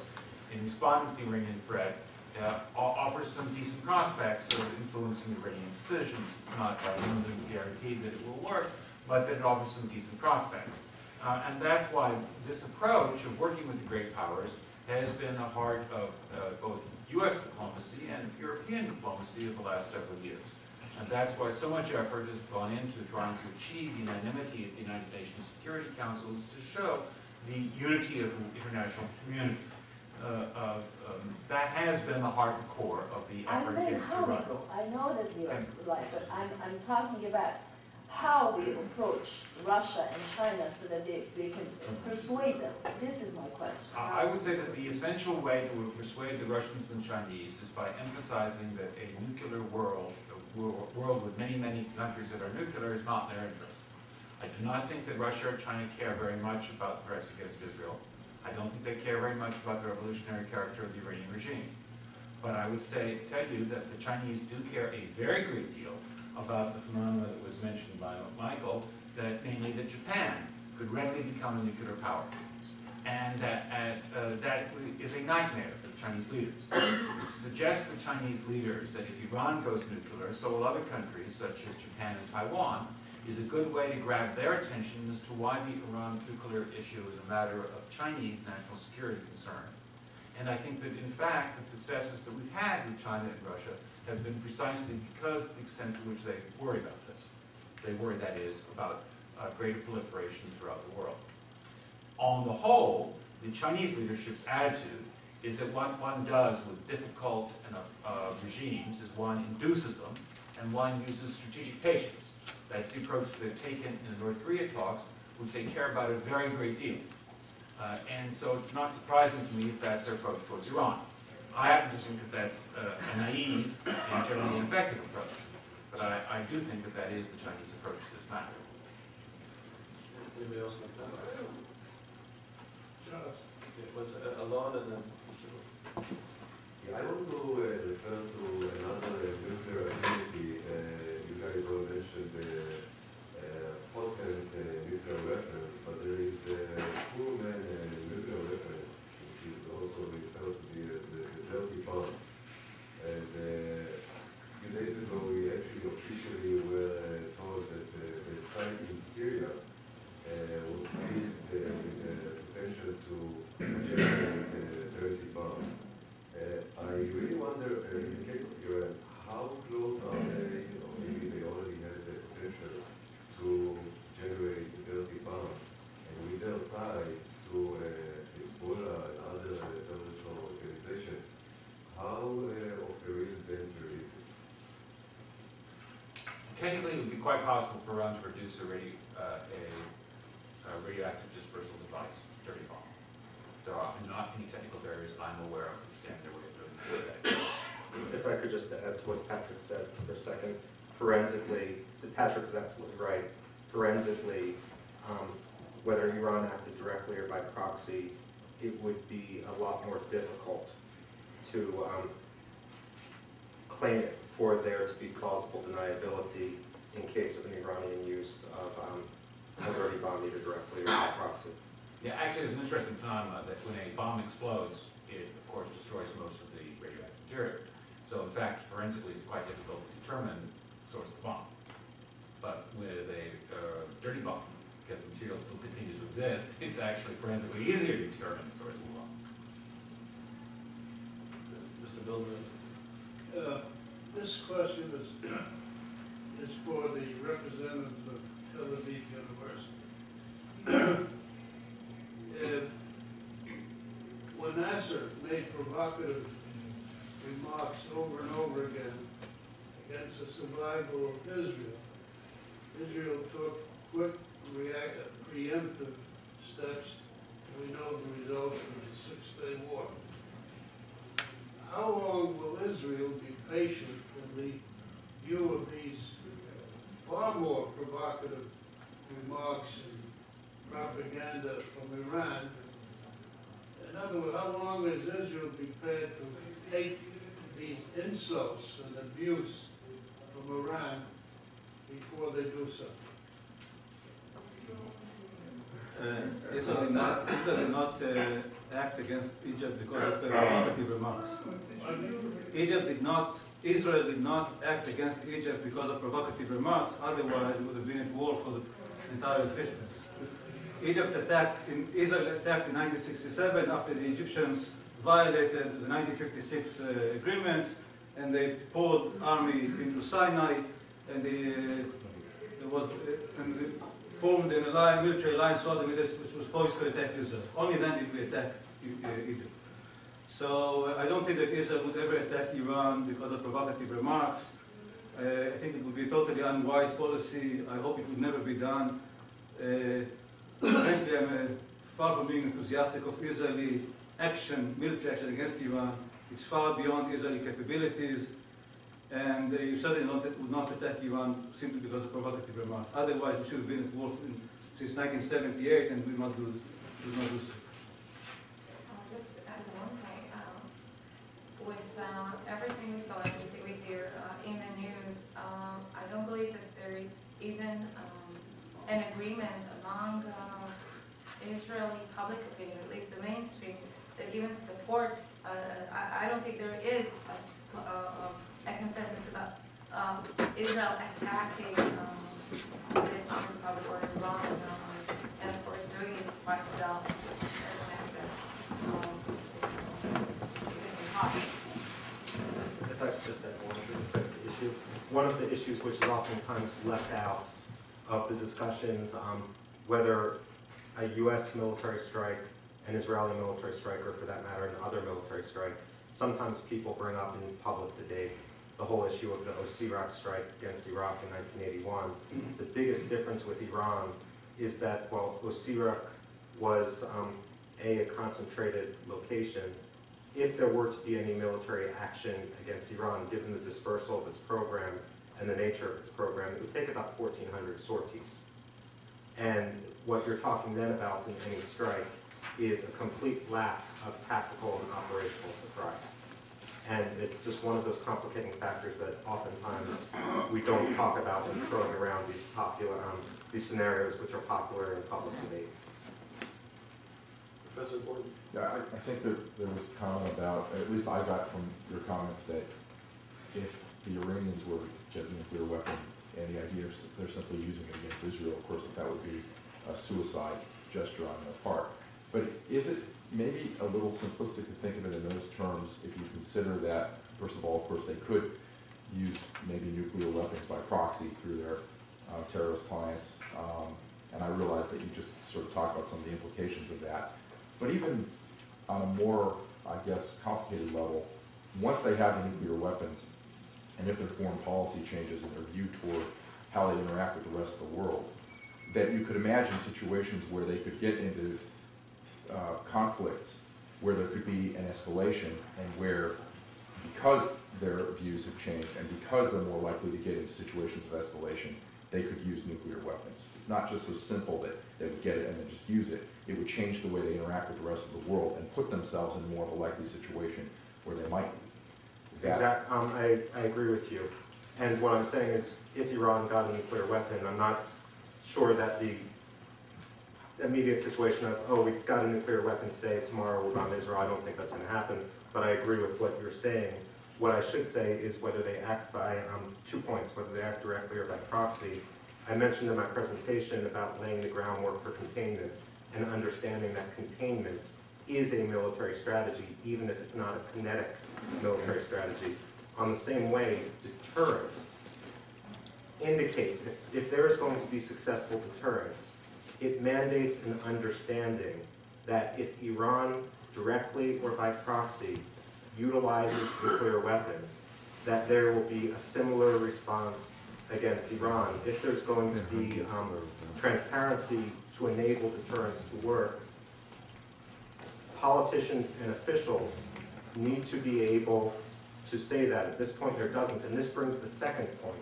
in responding to the Iranian threat uh, offers some decent prospects of influencing Iranian decisions. It's not by no means guaranteed that it will work, but that it offers some decent prospects. Uh, and that's why this approach of working with the great powers has been the heart of uh, both U.S. diplomacy and European diplomacy of the last several years. And that's why so much effort has gone into trying to achieve unanimity at the United Nations Security Council is to show the unity of the international community. Uh, uh, um, that has been the heart and core of the I'm effort being comical, I know that you're right, but I'm, I'm talking about how we approach Russia and China so that they, they can persuade them. This is my question. I I would say that the essential way to persuade the Russians and Chinese is by emphasizing that a nuclear world, a world with many, many countries that are nuclear is not in their interest. I do not think that Russia or China care very much about the threats against Israel. I don't think they care very much about the revolutionary character of the Iranian regime. But I would say, tell you that the Chinese do care a very great deal about the phenomena that was mentioned by Michael, that namely that Japan could readily become a nuclear power. And that, and, uh, that is a nightmare for the Chinese leaders. Suggests to Chinese leaders that if Iran goes nuclear, so will other countries such as Japan and Taiwan, is a good way to grab their attention as to why the Iran nuclear issue is a matter of Chinese national security concern. And I think that in fact, the successes that we've had with China and Russia have been precisely because of the extent to which they worry about this. They worry, that is, about uh, greater proliferation throughout the world. On the whole, the Chinese leadership's attitude is that what one does with difficult uh, uh, regimes is one induces them and one uses strategic patience. That's the approach they've taken in the North Korea talks, which they care about a very great deal. Uh, and so it's not surprising to me if that's their approach towards Iran. I happen to think that that's uh, a naive and generally ineffective approach. But I, I do think that that is the Chinese approach to this matter. Anybody else like that? Yeah, what's, uh, Alon and then Yeah, I want to uh, refer to another uh, nuclear activity. Uh, you guys all mentioned the uh, potent uh, nuclear weapons, but there is the Truman uh, nuclear weapon, which is also referred to be as the, the dirty bomb. And uh, a few days ago, we actually officially were uh, told that uh, the site in Syria uh, was filled uh, with the potential to generate uh, dirty bombs. Uh, I really wonder, uh, in the case of Iran, how close are they, you know, maybe they already have the potential to generate dirty bombs, and with their ties to uh, Hezbollah and other uh, terrorist organizations, how uh, of a real danger is it? Technically, it would be quite possible for Iran to produce a, radio, uh, a, a radioactive dispersal device, dirty bomb. There are not any technical barriers I'm aware of that stand in their way of doing that. If I could just add to what Patrick said for a second, forensically, Patrick is absolutely right. Forensically, um, whether Iran acted directly or by proxy, it would be a lot more difficult to um, claim it for there to be plausible deniability in case of an Iranian use of um, a dirty bomb either directly or by proxy. Yeah, actually, there's an interesting phenomenon that when a bomb explodes, it of course destroys most of the radioactive material. So in fact, forensically, it's quite difficult to determine the source of the bomb. But with a uh, dirty bomb, because the material still continues to exist, it's actually forensically easier to determine the source of the bomb. Mr. Billman. Uh, This question is, is for the representatives of Tel Aviv University. Uh, When Nasser made provocative remarks over and over again against the survival of Israel, Israel took quick react, preemptive steps. We know the results of the Six-Day War. How long will Israel be patient the view of these far more provocative remarks and propaganda from Iran? In other words, how long is Israel prepared to take these insults and abuse from Iran before they do something? Uh, Israel did not, Israel did not uh, act against Egypt because of the provocative remarks. Egypt did not, Israel did not act against Egypt because of provocative remarks, otherwise it would have been at war for the entire existence. Egypt attacked, in, Israel attacked in 1967 after the Egyptians violated the 1956 uh, agreements and they poured army into Sinai and they, uh, there was, uh, and they formed an alliance, military alliance, Saudi with us, which was poised to attack Israel. Only then did we attack Egypt. So uh, I don't think that Israel would ever attack Iran because of provocative remarks. Uh, I think it would be a totally unwise policy. I hope it would never be done. Uh, frankly, I'm uh, far from being enthusiastic of Israeli action, military action against Iran. It's far beyond Israeli capabilities. And you certainly not, would not attack Iran simply because of provocative remarks. Otherwise, we should have been at war in, since 1978 and we will not do, will not do so. Uh, Just add one thing, um, with uh, everything we saw, everything we hear uh, in the news, um, I don't believe that there is even um, an agreement among Israeli public opinion, at least the mainstream, that even support, uh, I, I don't think there is a, a, a consensus about um, Israel attacking um, the Islamic Republic or Iran, um, and of course doing it by itself. Um, one of the issues which is oftentimes left out of the discussions, um, whether a U.S. military strike, an Israeli military strike, or for that matter, an other military strike, sometimes people bring up in public debate the whole issue of the OSIRAC strike against Iraq in 1981. The biggest difference with Iran is that while OSIRAC was um, a, a concentrated location, if there were to be any military action against Iran, given the dispersal of its program and the nature of its program, it would take about 1,400 sorties. And what you're talking then about in any strike is a complete lack of tactical and operational surprise. And it's just one of those complicating factors that oftentimes we don't talk about when throwing around these popular, um, these scenarios which are popular in public debate. Professor Gordon? Yeah, I, I think that there was a comment about, at least I got from your comments, that if the Iranians were getting a nuclear weapon, and the idea of they're simply using it against Israel, of course, that that would be a suicide gesture on their part. But is it maybe a little simplistic to think of it in those terms if you consider that, first of all, of course, they could use maybe nuclear weapons by proxy through their uh, terrorist clients. Um, and I realize that you just sort of talked about some of the implications of that. But even on a more, I guess, complicated level, once they have the nuclear weapons, and if their foreign policy changes and their view toward how they interact with the rest of the world, that you could imagine situations where they could get into uh, conflicts, where there could be an escalation, and where, because their views have changed, and because they're more likely to get into situations of escalation, they could use nuclear weapons. It's not just so simple that they would get it and then just use it. It would change the way they interact with the rest of the world and put themselves in more of a likely situation where they might use it. Is that- Exact, um, I, I agree with you. And what I'm saying is, if Iran got a nuclear weapon, I'm not sure that the immediate situation of, oh, we've got a nuclear weapon today, tomorrow we're bomb Israel, I don't think that's gonna happen. But I agree with what you're saying. What I should say is whether they act by, um, two points, whether they act directly or by proxy. I mentioned in my presentation about laying the groundwork for containment and understanding that containment is a military strategy, even if it's not a kinetic military strategy. On the same way, deterrence indicates if, if there is going to be successful deterrence, it mandates an understanding that if Iran directly or by proxy utilizes nuclear weapons, that there will be a similar response against Iran. If there's going to be um, transparency to enable deterrence to work, politicians and officials need to be able to say that. At this point, there doesn't. And this brings the second point,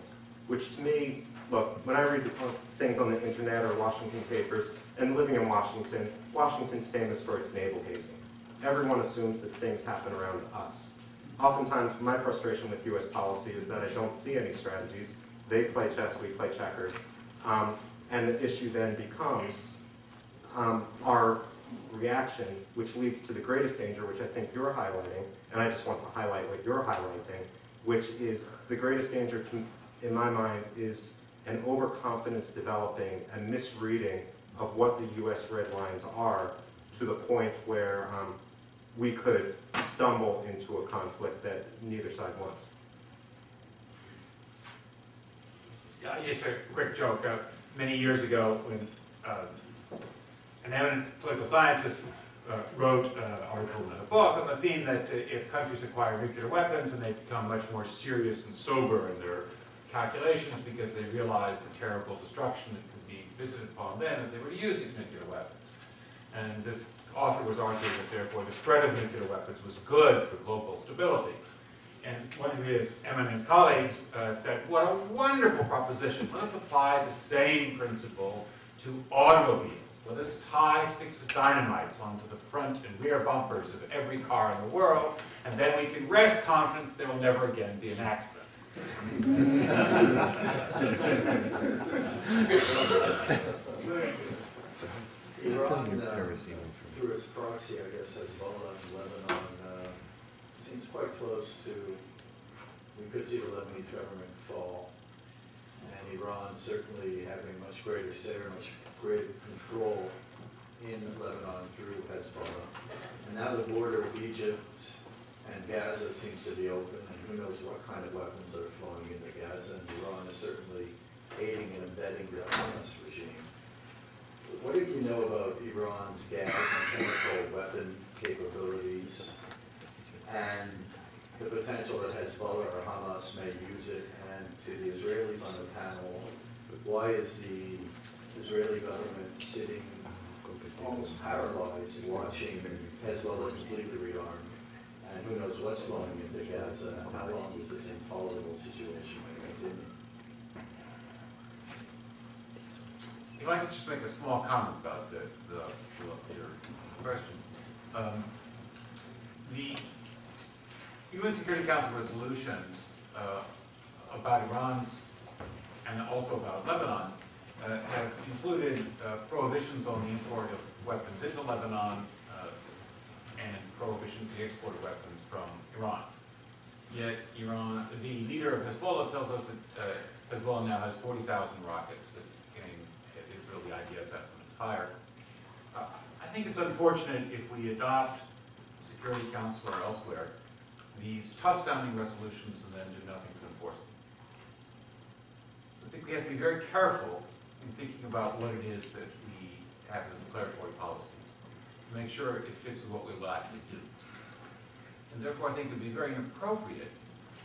which to me, look, when I read things on the internet or Washington papers, and living in Washington, Washington's famous for its navel gazing. Everyone assumes that things happen around us. Oftentimes, my frustration with US policy is that I don't see any strategies. They play chess, we play checkers. Um, and the issue then becomes um, our reaction, which leads to the greatest danger, which I think you're highlighting, and I just want to highlight what you're highlighting, which is the greatest danger, to, in my mind, is an overconfidence developing, a misreading of what the U.S. red lines are, to the point where um, we could stumble into a conflict that neither side wants. Yeah, just a quick joke. Uh, many years ago, when uh, an eminent political scientist uh, wrote an article in a book on the theme that uh, if countries acquire nuclear weapons and they become much more serious and sober in their calculations because they realized the terrible destruction that could be visited upon them if they were to use these nuclear weapons. And this author was arguing that therefore the spread of nuclear weapons was good for global stability. And one of his eminent colleagues uh, said, what a wonderful proposition. Let us apply the same principle to automobiles. Let us tie sticks of dynamites onto the front and rear bumpers of every car in the world, and then we can rest confident that there will never again be an accident uh, through its proxy, I guess Hezbollah in Lebanon uh, seems quite close to, we could see the Lebanese government fall. And Iran certainly having much greater say or much greater control in Lebanon through Hezbollah. And now the border of Egypt and Gaza seems to be open who knows what kind of weapons are flowing into Gaza, and Iran is certainly aiding and abetting the Hamas regime. What do you know about Iran's gas and chemical weapon capabilities and the potential that Hezbollah or Hamas may use it? And to the Israelis on the panel, why is the Israeli government sitting almost paralyzed watching Hezbollah completely rearmed? Who knows what's flowing into Gaza and how long is this intolerable situation going to continue? If I could just make a small comment about the, the, your question. Um, The UN Security Council resolutions uh, about Iran's and also about Lebanon uh, have included uh, prohibitions on the import of weapons into Lebanon prohibitions on the export of weapons from Iran. Yet Iran, the leader of Hezbollah tells us that uh, Hezbollah now has 40,000 rockets that can, Israeli IDS estimate is higher. Uh, I think it's unfortunate if we adopt Security Council or elsewhere these tough-sounding resolutions and then do nothing to enforce them. I think we have to be very careful in thinking about what it is that we have as a declaratory policy, to make sure it fits with what we will actually do. And therefore, I think it would be very inappropriate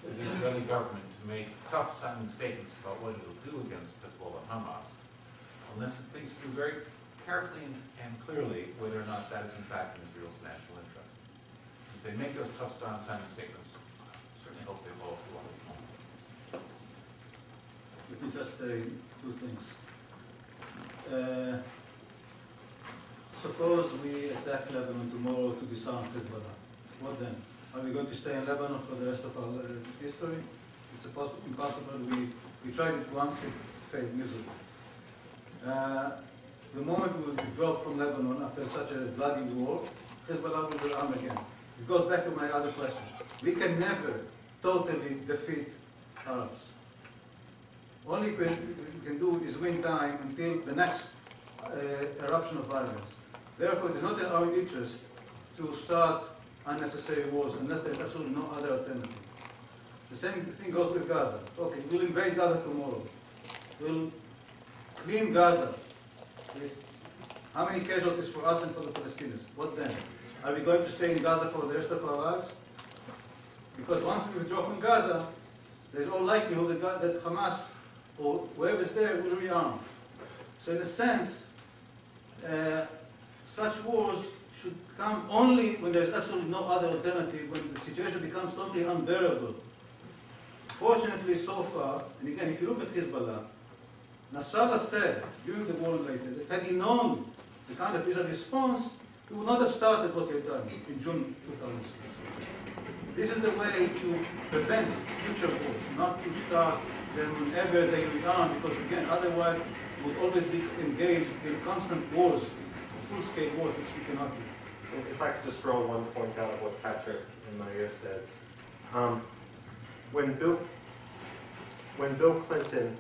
for the Israeli government to make tough-sounding statements about what it will do against Hezbollah and Hamas, unless it thinks through very carefully and, clearly whether or not that is in fact in Israel's national interest. If they make those tough-sounding statements, I certainly hope they follow through on it. Let me just say two things. Uh, Suppose we attack Lebanon tomorrow to disarm Hezbollah. What then? Are we going to stay in Lebanon for the rest of our uh, history? It's impos- impossible. We, we tried it once, it failed miserably. Uh, the moment we withdraw from Lebanon after such a bloody war, Hezbollah will rearm again. It goes back to my other question. We can never totally defeat Arabs. Only we we can do is win time until the next uh, eruption of violence. Therefore, it is not in our interest to start unnecessary wars unless there is absolutely no other alternative. The same thing goes with Gaza. Okay, we'll invade Gaza tomorrow. We'll clean Gaza. How many casualties for us and for the Palestinians? What then? Are we going to stay in Gaza for the rest of our lives? Because once we withdraw from Gaza, there's all likelihood that, Hamas or whoever is there will rearm. So in a sense, uh, such wars come only when there's absolutely no other alternative, when the situation becomes totally unbearable. Fortunately, so far, and again, if you look at Hezbollah, Nasrallah said during the war later that had he known the kind of Israeli response, he would not have started what he had done in June 2006. This is the way to prevent future wars, not to start them whenever they rearm, because again, otherwise we would always be engaged in constant wars, full-scale wars, which we cannot do. If I could just throw one point out of what Patrick and Meir said. Um, When Bill, when Bill Clinton,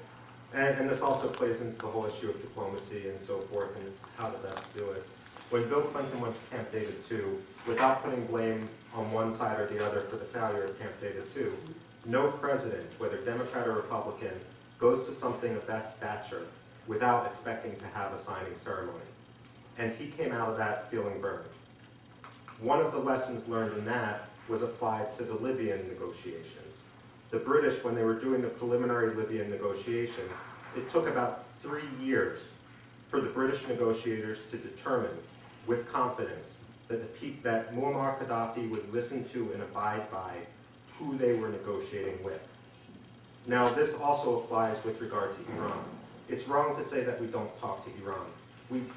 and, and this also plays into the whole issue of diplomacy and so forth and how to best do it. When Bill Clinton went to Camp David two, without putting blame on one side or the other for the failure of Camp David two, no president, whether Democrat or Republican, goes to something of that stature without expecting to have a signing ceremony. And he came out of that feeling burned. One of the lessons learned in that was applied to the Libyan negotiations. The British, when they were doing the preliminary Libyan negotiations, it took about three years for the British negotiators to determine with confidence that, the that Muammar Gaddafi would listen to and abide by who they were negotiating with. Now, this also applies with regard to Iran. It's wrong to say that we don't talk to Iran. We've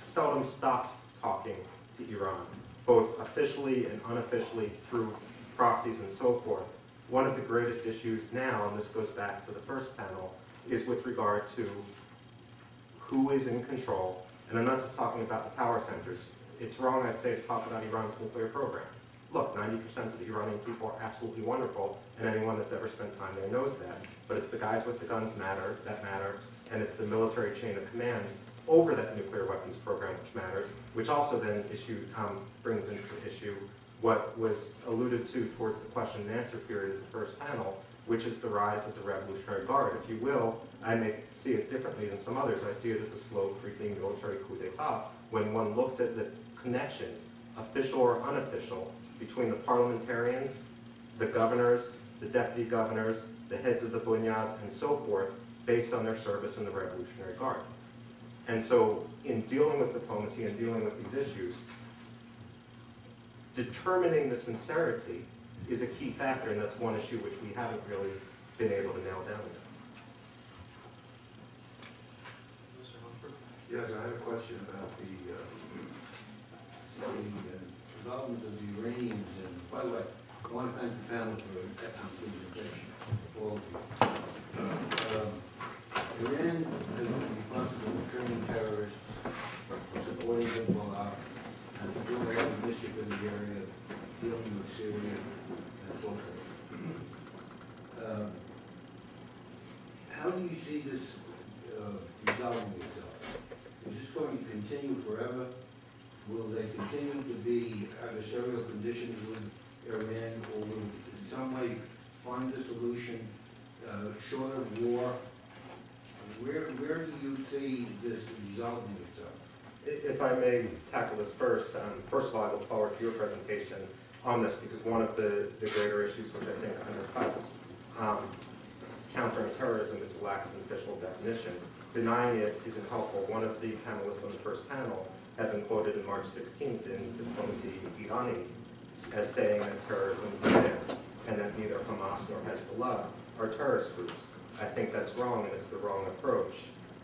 seldom stopped talking to Iran, both officially and unofficially through proxies and so forth. One of the greatest issues now, and this goes back to the first panel, is with regard to who is in control, and I'm not just talking about the power centers. it's wrong, I'd say, to talk about Iran's nuclear program. Look, ninety percent of the Iranian people are absolutely wonderful, and anyone that's ever spent time there knows that. But it's the guys with the guns matter, that matter, and it's the military chain of command over that nuclear weapons program which matters, which also then issue, um, brings into issue what was alluded to towards the question and answer period of the first panel, which is the rise of the Revolutionary Guard. If you will, I may see it differently than some others. I see it as a slow creeping military coup d'etat when one looks at the connections, official or unofficial, between the parliamentarians, the governors, the deputy governors, the heads of the bonyads, and so forth, based on their service in the Revolutionary Guard. And so, in dealing with diplomacy and dealing with these issues, determining the sincerity is a key factor, and that's one issue which we haven't really been able to nail down yet. Mr. Humphrey? Yes, I have a question about the, uh, the uh, of the Iranians, and by the way, I want to thank the panel for an excellent presentation, all of you. Um, Iran been responsible training terrorists, supporting Hezbollah, and for doing a lot mischief in the area, dealing with Syria, and so forth. Um, How do you see this uh, resolving itself? Is this going to continue forever? Will they continue to be adversarial conditions with Iran, or will in some way find a solution uh, short of war? Where, where do you see this resolving itself? If I may tackle this first, um, first of all, I look forward to your presentation on this because one of the, the greater issues which I think undercuts um, countering terrorism is the lack of an official definition. Denying it isn't helpful. One of the panelists on the first panel had been quoted in March 16th in Diplomacy Irani as saying that terrorism is a myth and that neither Hamas nor Hezbollah are terrorist groups. I think that's wrong and it's the wrong approach.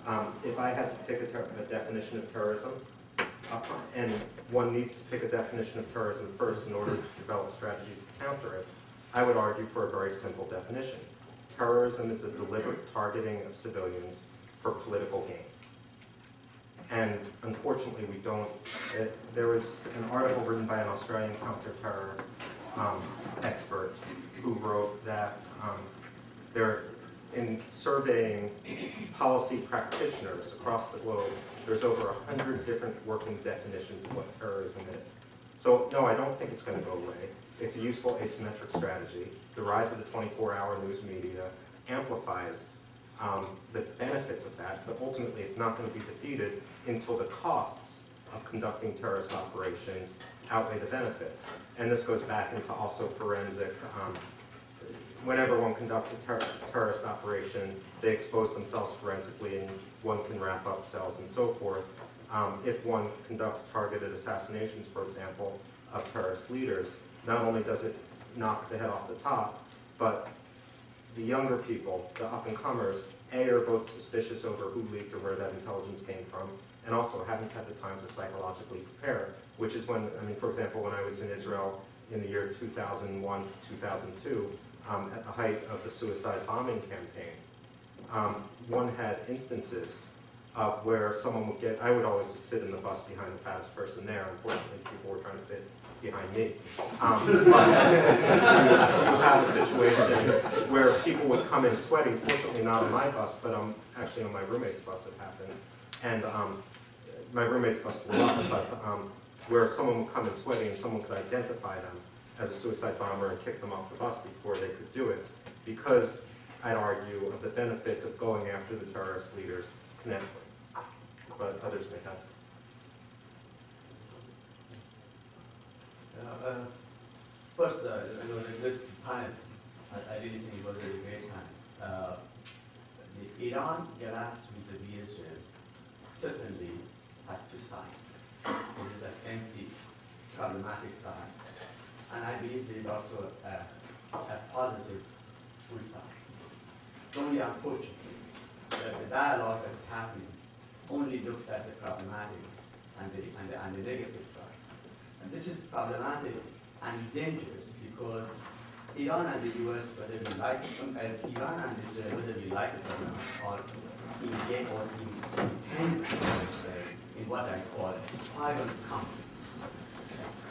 Um, if I had to pick a, ter- a definition of terrorism, uh, and one needs to pick a definition of terrorism first in order to develop strategies to counter it, I would argue for a very simple definition. Terrorism is the deliberate targeting of civilians for political gain. And unfortunately, we don't, uh, there was an article written by an Australian counterterror um, expert who wrote that um, there, in surveying policy practitioners across the globe, there's over a hundred different working definitions of what terrorism is. So, no, I don't think it's gonna go away. It's a useful asymmetric strategy. The rise of the 24-hour news media amplifies um, the benefits of that, but ultimately it's not going to be defeated until the costs of conducting terrorist operations outweigh the benefits. And this goes back into also forensic. Um, whenever one conducts a ter- terrorist operation, they expose themselves forensically, and one can wrap up cells and so forth. Um, if one conducts targeted assassinations, for example, of terrorist leaders, not only does it knock the head off the top, but the younger people, the up-and-comers, A, are both suspicious over who leaked or where that intelligence came from, and also haven't had the time to psychologically prepare, which is when, I mean, for example, when I was in Israel in the year 2001, 2002, um, at the height of the suicide bombing campaign, um, one had instances of where someone would get, I would always just sit in the bus behind the fattest person there. Unfortunately, people were trying to sit behind me. Um, but you have a situation where people would come in sweating, fortunately not on my bus, but um, actually on my roommate's bus it happened. And um, my roommate's bus blew up, but um, where someone would come in sweating and someone could identify them as a suicide bomber and kick them off the bus before they could do it, because I'd argue of the benefit of going after the terrorist leaders kinetically. But others may have. Uh, uh, First, uh, it was a good panel. I, I really think it was a great panel. Uh, the Iran glass vis-a-vis Israel certainly has two sides. There is an empty, problematic side, and I believe there is also a, a positive full side. It's only unfortunate that the dialogue that is happening only looks at the problematic and the, and the, and the negative sides. And this is problematic and dangerous because Iran and the US, whether we like it, uh, Iran and Israel, whether we like it or not, are engaged or in- I would say, in what I call a spiral conflict.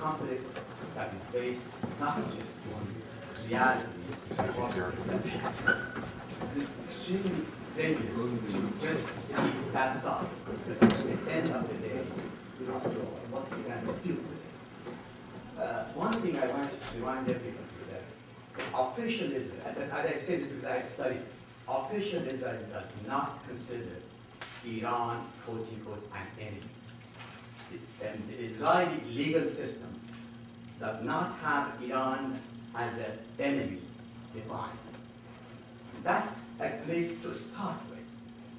Conflict that is based not just on reality, but also perceptions. It is extremely dangerous to just see that side. At the end of the day, you don't know what you're going to do with it. Uh, one thing I want to remind everybody that officialism, and I say this because I studied, official Israel does not consider Iran, quote unquote, an enemy. And the Israeli legal system does not have Iran as an enemy defined. That's at least to start with,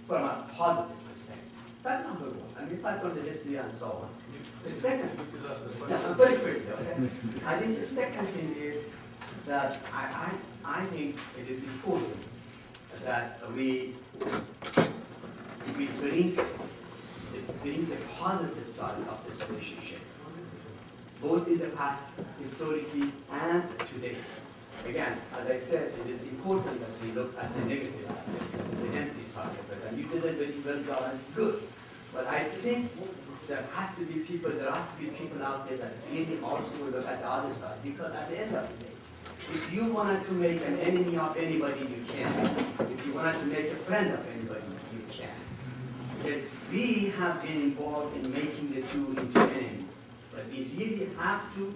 from a positive perspective. That number one, and aside from the history and so on. The second, very quickly, okay? I think the second thing is that I, I, I think it is important that we, we bring, bring the positive sides of this relationship, both in the past, historically, and today. Again, as I said, it is important that we look at the negative aspects, the empty side of it, and you did it very well, balanced, good. But I think there has to be people, there have to be people out there that really also look at the other side, because at the end of the day, if you wanted to make an enemy of anybody, you can. If you wanted to make a friend of anybody, you can. That we have been involved in making the two into enemies, but we really have to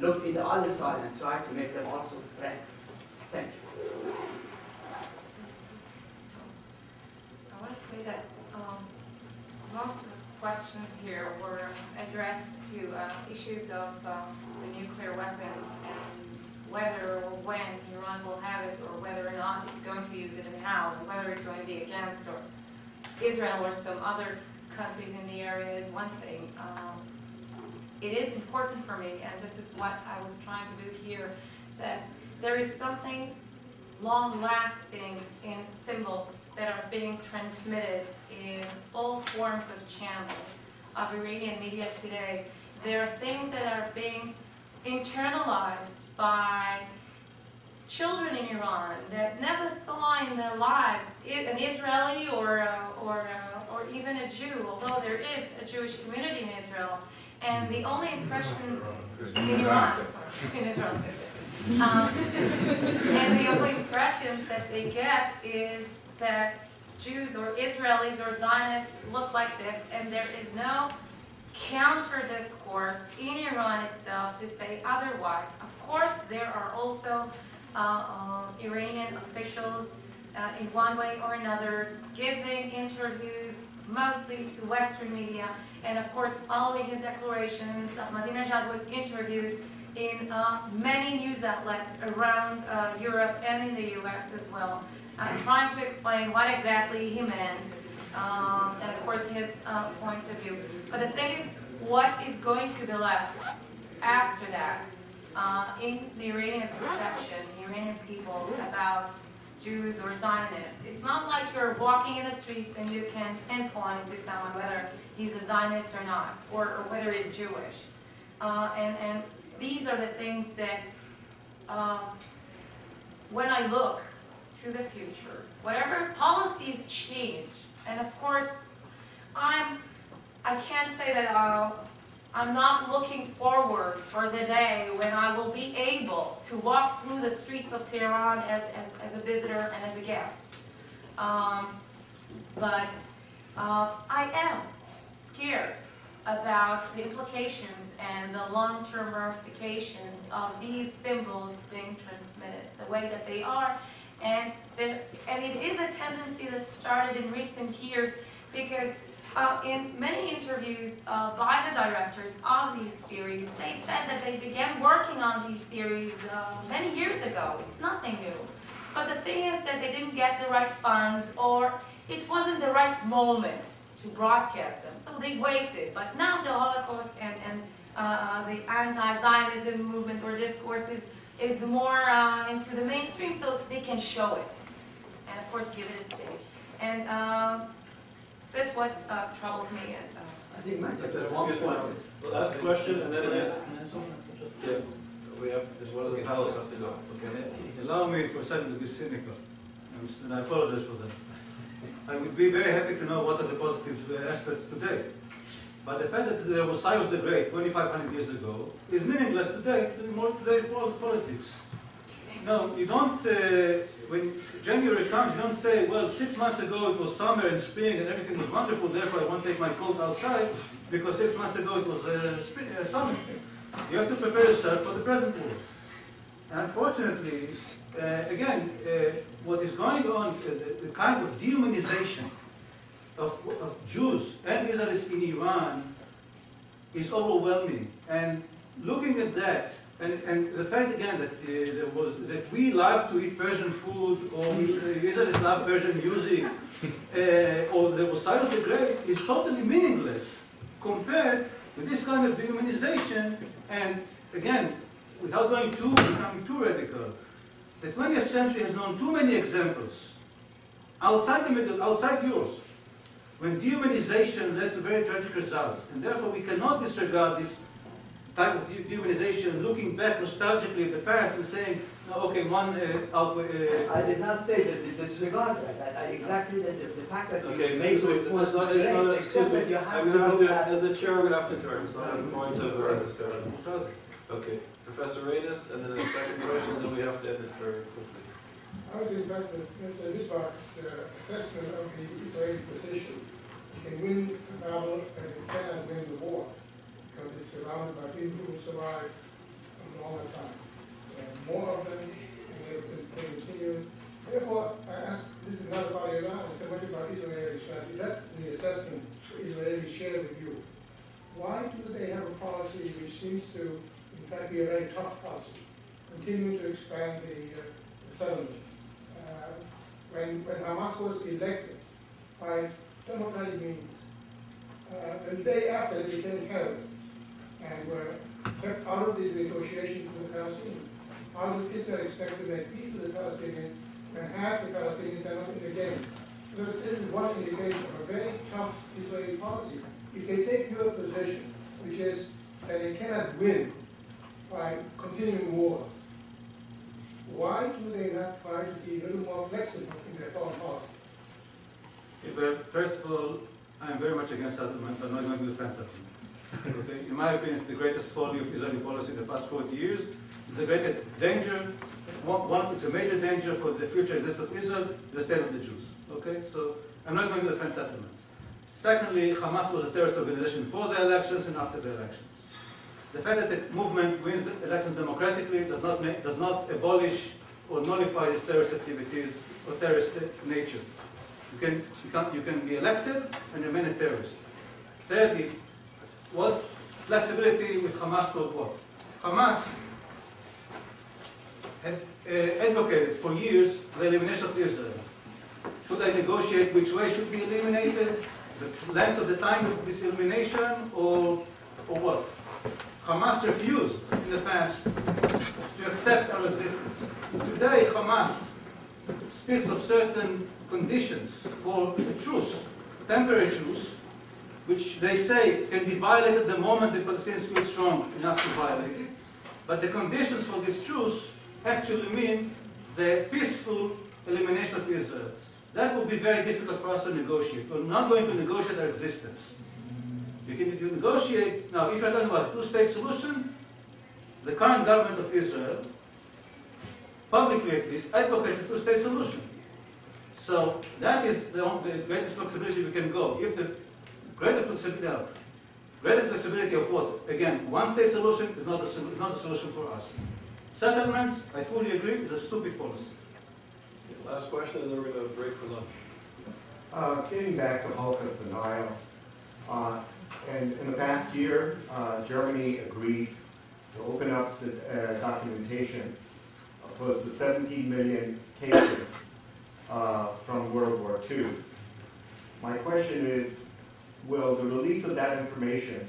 look in the other side and try to make them also friends. Thank you. I want to say that um, most of the questions here were addressed to uh, issues of um, the nuclear weapons and whether or when Iran will have it, or whether or not it's going to use it and how, and whether it's going to be against or Israel or some other countries in the area is one thing. Um, it is important for me, and this is what I was trying to do here, that there is something long-lasting in symbols that are being transmitted in all forms of channels of Iranian media today. There are things that are being internalized by children in Iran that never saw in their lives an Israeli or, uh, or, uh, or even a Jew, although there is a Jewish community in Israel. And the only impression in Iran, sorry, in Israel too. Um, and the only impressions that they get is that Jews or Israelis or Zionists look like this, and there is no counter discourse in Iran itself to say otherwise. Of course, there are also uh, um, Iranian officials uh, in one way or another giving interviews mostly to Western media, and of course, following his declarations, Ahmadinejad was interviewed in uh, many news outlets around uh, Europe and in the US as well, uh, trying to explain what exactly he meant, um, and of course his uh, point of view. But the thing is, what is going to be left after that uh, in the Iranian perception, the Iranian people about Jews or Zionists? It's not like you're walking in the streets and you can pinpoint to someone whether he's a Zionist or not, or, or whether he's Jewish. Uh, and, and these are the things that, um, when I look to the future, whatever policies change, and of course, I'm, I can't say that uh, I'm not looking forward for the day when I will be able to walk through the streets of Tehran as, as, as a visitor and as a guest. Um, but uh, I am scared about the implications and the long-term ramifications of these symbols being transmitted the way that they are. And, and it is a tendency that started in recent years because uh, in many interviews uh, by the directors of these series, they said that they began working on these series uh, many years ago. It's nothing new. But the thing is that they didn't get the right funds or it wasn't the right moment to broadcast them. So they waited. But now the Holocaust and, and uh, the anti-Zionism movement or discourse is, is more uh, into the mainstream so they can show it. And of course give it a stage. And this what uh, troubles me. And, uh, I think my That's just it. one Excuse me. point is. The last question, and then it is. Yeah, we have, there's one of the panelists has to go, okay? Allow me for a second to be cynical, and I apologize for that. I would be very happy to know what are the positive uh, aspects today. But the fact that there was Cyrus the Great 2,500 years ago is meaningless today in more today's world politics. No, you don't, uh, when January comes, you don't say, well, six months ago it was summer and spring and everything was wonderful, therefore I won't take my coat outside because six months ago it was uh, spring, uh, summer. You have to prepare yourself for the present world. Unfortunately, uh, again, uh, what is going on, uh, the, the kind of dehumanization of, of Jews and Israelis in Iran is overwhelming. And looking at that, and, and the fact again that uh, there was that we love to eat Persian food, or we, uh, Israelis love Persian music, uh, or there was Cyrus the Great, is totally meaningless compared with this kind of dehumanization. And again, without going too becoming too radical, the 20th century has known too many examples outside the Middle, outside Europe, when dehumanization led to very tragic results. And therefore, we cannot disregard this type of dehumanization, looking back nostalgically at the past and saying, no, okay, one uh, uh, I did not say that they disregard that, that I exactly the, the, the fact that you Okay, made so those points not, is it's not, except that you have I'm to have to, that. as the chair, I'm gonna have to turn so I'm going to discussion. Okay, Professor Reyes, and then a second question, then we have to end it very quickly. I was impressed with Mr. Misbach's uh, assessment of the Israeli position. It can win the battle and it cannot win the war because it's surrounded by people who survive a longer time. And more of them, they will continue. Therefore, I ask, this is not about Iran, it's about Israeli strategy. That's the assessment Israelis share with you. Why do they have a policy which seems to, in fact, be a very tough policy, continue to expand the uh, settlements? Uh, When, when Hamas was elected by democratic means, uh, the day after they became terrorists and were kept out of the negotiations with the Palestinians. How does Israel expect to make peace with the Palestinians when half the Palestinians are not in the game? So this is one indication of a very tough Israeli policy. If they take your position, which is that they cannot win by continuing wars, why do they not try to be a little more flexible in their foreign policy? Well, first of all, I'm very much against settlements. I'm not going to be a defend settlements. Okay? In my opinion, it's the greatest folly of Israeli policy in the past 40 years. It's the greatest danger. One, it's a major danger for the future existence of Israel, the state of the Jews. Okay? So I'm not going to defend settlements. Secondly, Hamas was a terrorist organization before the elections and after the elections. The fact that the movement wins the elections democratically does not, make, does not abolish or nullify its terrorist activities or terrorist uh, nature. You can, you, can, you can be elected and remain a terrorist. Thirdly, what flexibility with Hamas was what? Hamas had uh, advocated for years the elimination of Israel. Should I negotiate which way should be eliminated? The length of the time of this elimination or, or what? Hamas refused in the past to accept our existence. Today, Hamas speaks of certain conditions for a truce, temporary truce, which they say can be violated the moment the Palestinians feel strong enough to violate it. But the conditions for this truce actually mean the peaceful elimination of Israel. That would be very difficult for us to negotiate. We're not going to negotiate our existence. You can you negotiate, now if you're talking about a two-state solution, the current government of Israel, publicly at least, advocates a two-state solution. So that is the, the greatest flexibility we can go. If the greater flexibility, now, greater flexibility of what? Again, one-state solution is not a, is not a solution for us. Settlements, I fully agree, is a stupid policy. Last question, and then we're gonna break for lunch. Uh, Getting back to Holocaust denial, uh, and in the past year, uh, Germany agreed to open up the uh, documentation of close to 17 million cases uh, from World War II. My question is, will the release of that information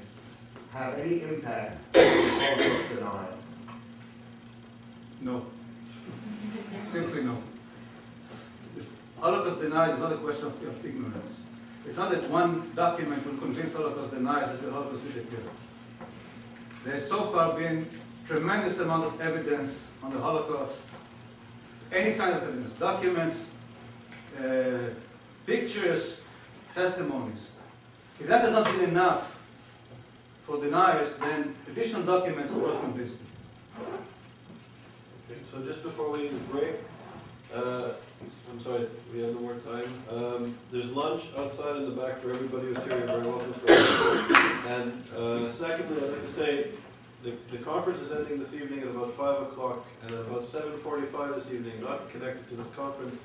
have any impact on Holocaust denial? No. Simply no. All of us denial is not a question of, of ignorance. It's not that one document will convince Holocaust deniers that the Holocaust did occur. There's so far been tremendous amount of evidence on the Holocaust, any kind of evidence, documents, uh, pictures, testimonies. If that has not been enough for deniers, then additional documents are welcome listed. Okay, so just before we break, uh, I'm sorry, we have no more time. Um, There's lunch outside in the back for everybody who's here, you're very welcome. And uh, secondly, I'd like to say, the, the conference is ending this evening at about five o'clock, and at about seven forty-five this evening, not connected to this conference,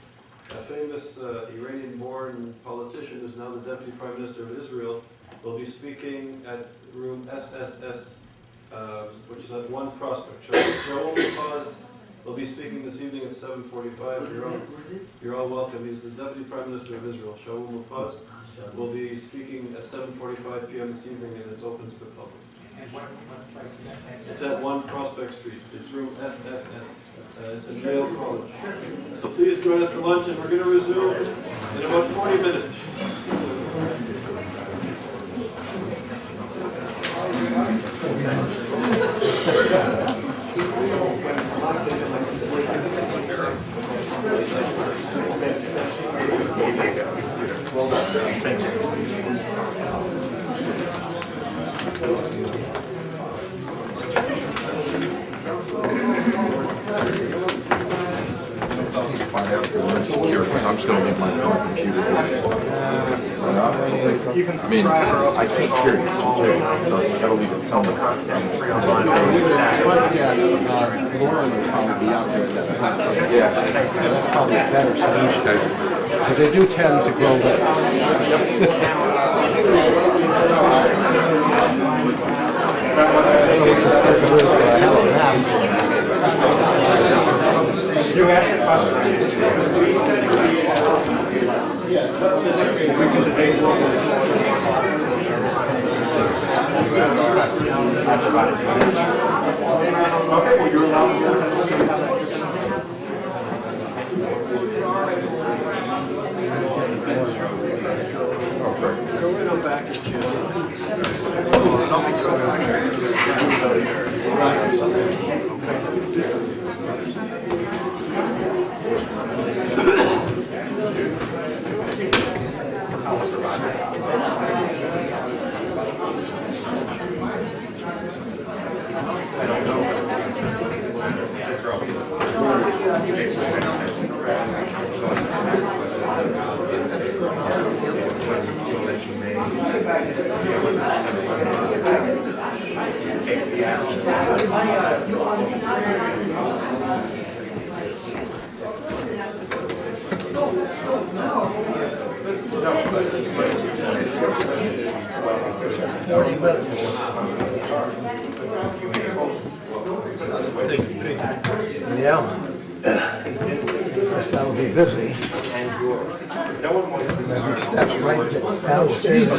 a famous uh, Iranian-born politician who's now the Deputy Prime Minister of Israel will be speaking at room SSS, uh, which is at One Prospect. Street. Shaul Mofaz will be speaking this evening at seven forty-five. You're all, you're all welcome. He's the Deputy Prime Minister of Israel. Shaul Mofaz will be speaking at seven forty-five PM this evening, and it's open to the public. It's at One Prospect Street. It's room SSS. Uh, it's in Yale College. So please join us for lunch, and we're going to resume in about forty minutes. Well done. Thank you. Find out if it's secure, because I'm just gonna leave my own computer. You can I mean, or else I can't hear you, so I gotta leave it some. content free online. Static. Yeah, uh, Lauren will probably be out there at that time. Yeah. That's probably a better solution, because they do tend to grow You asked a question, We said we, what's the next thing? We can debate. I provided the- Okay, well, you're allowed. Oh, Go right on back and see us. I don't think so. I'll survive. I don't know, but it's considered. It's Take the Forty Yeah. That'll be busy. And your, no one wants this to be. That's right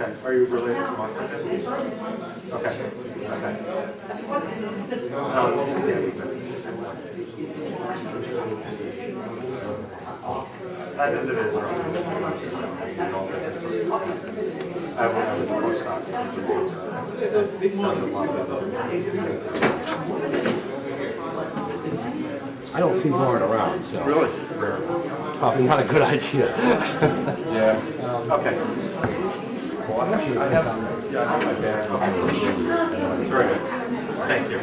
Okay, are you related to Mark? Okay, okay. Oh. Tight as it is, or and all different sorts of things. I I was a postdoc. I don't see Lauren around, so. Really? Probably not a good idea. Yeah. Okay. Well, I actually, I have, yeah, I have my bag. Very good. Thank you.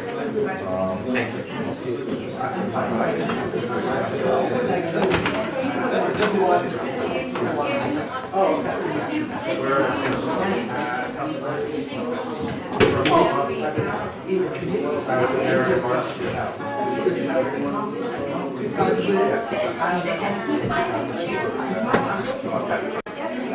Thank Oh, okay. Where I was there Okay.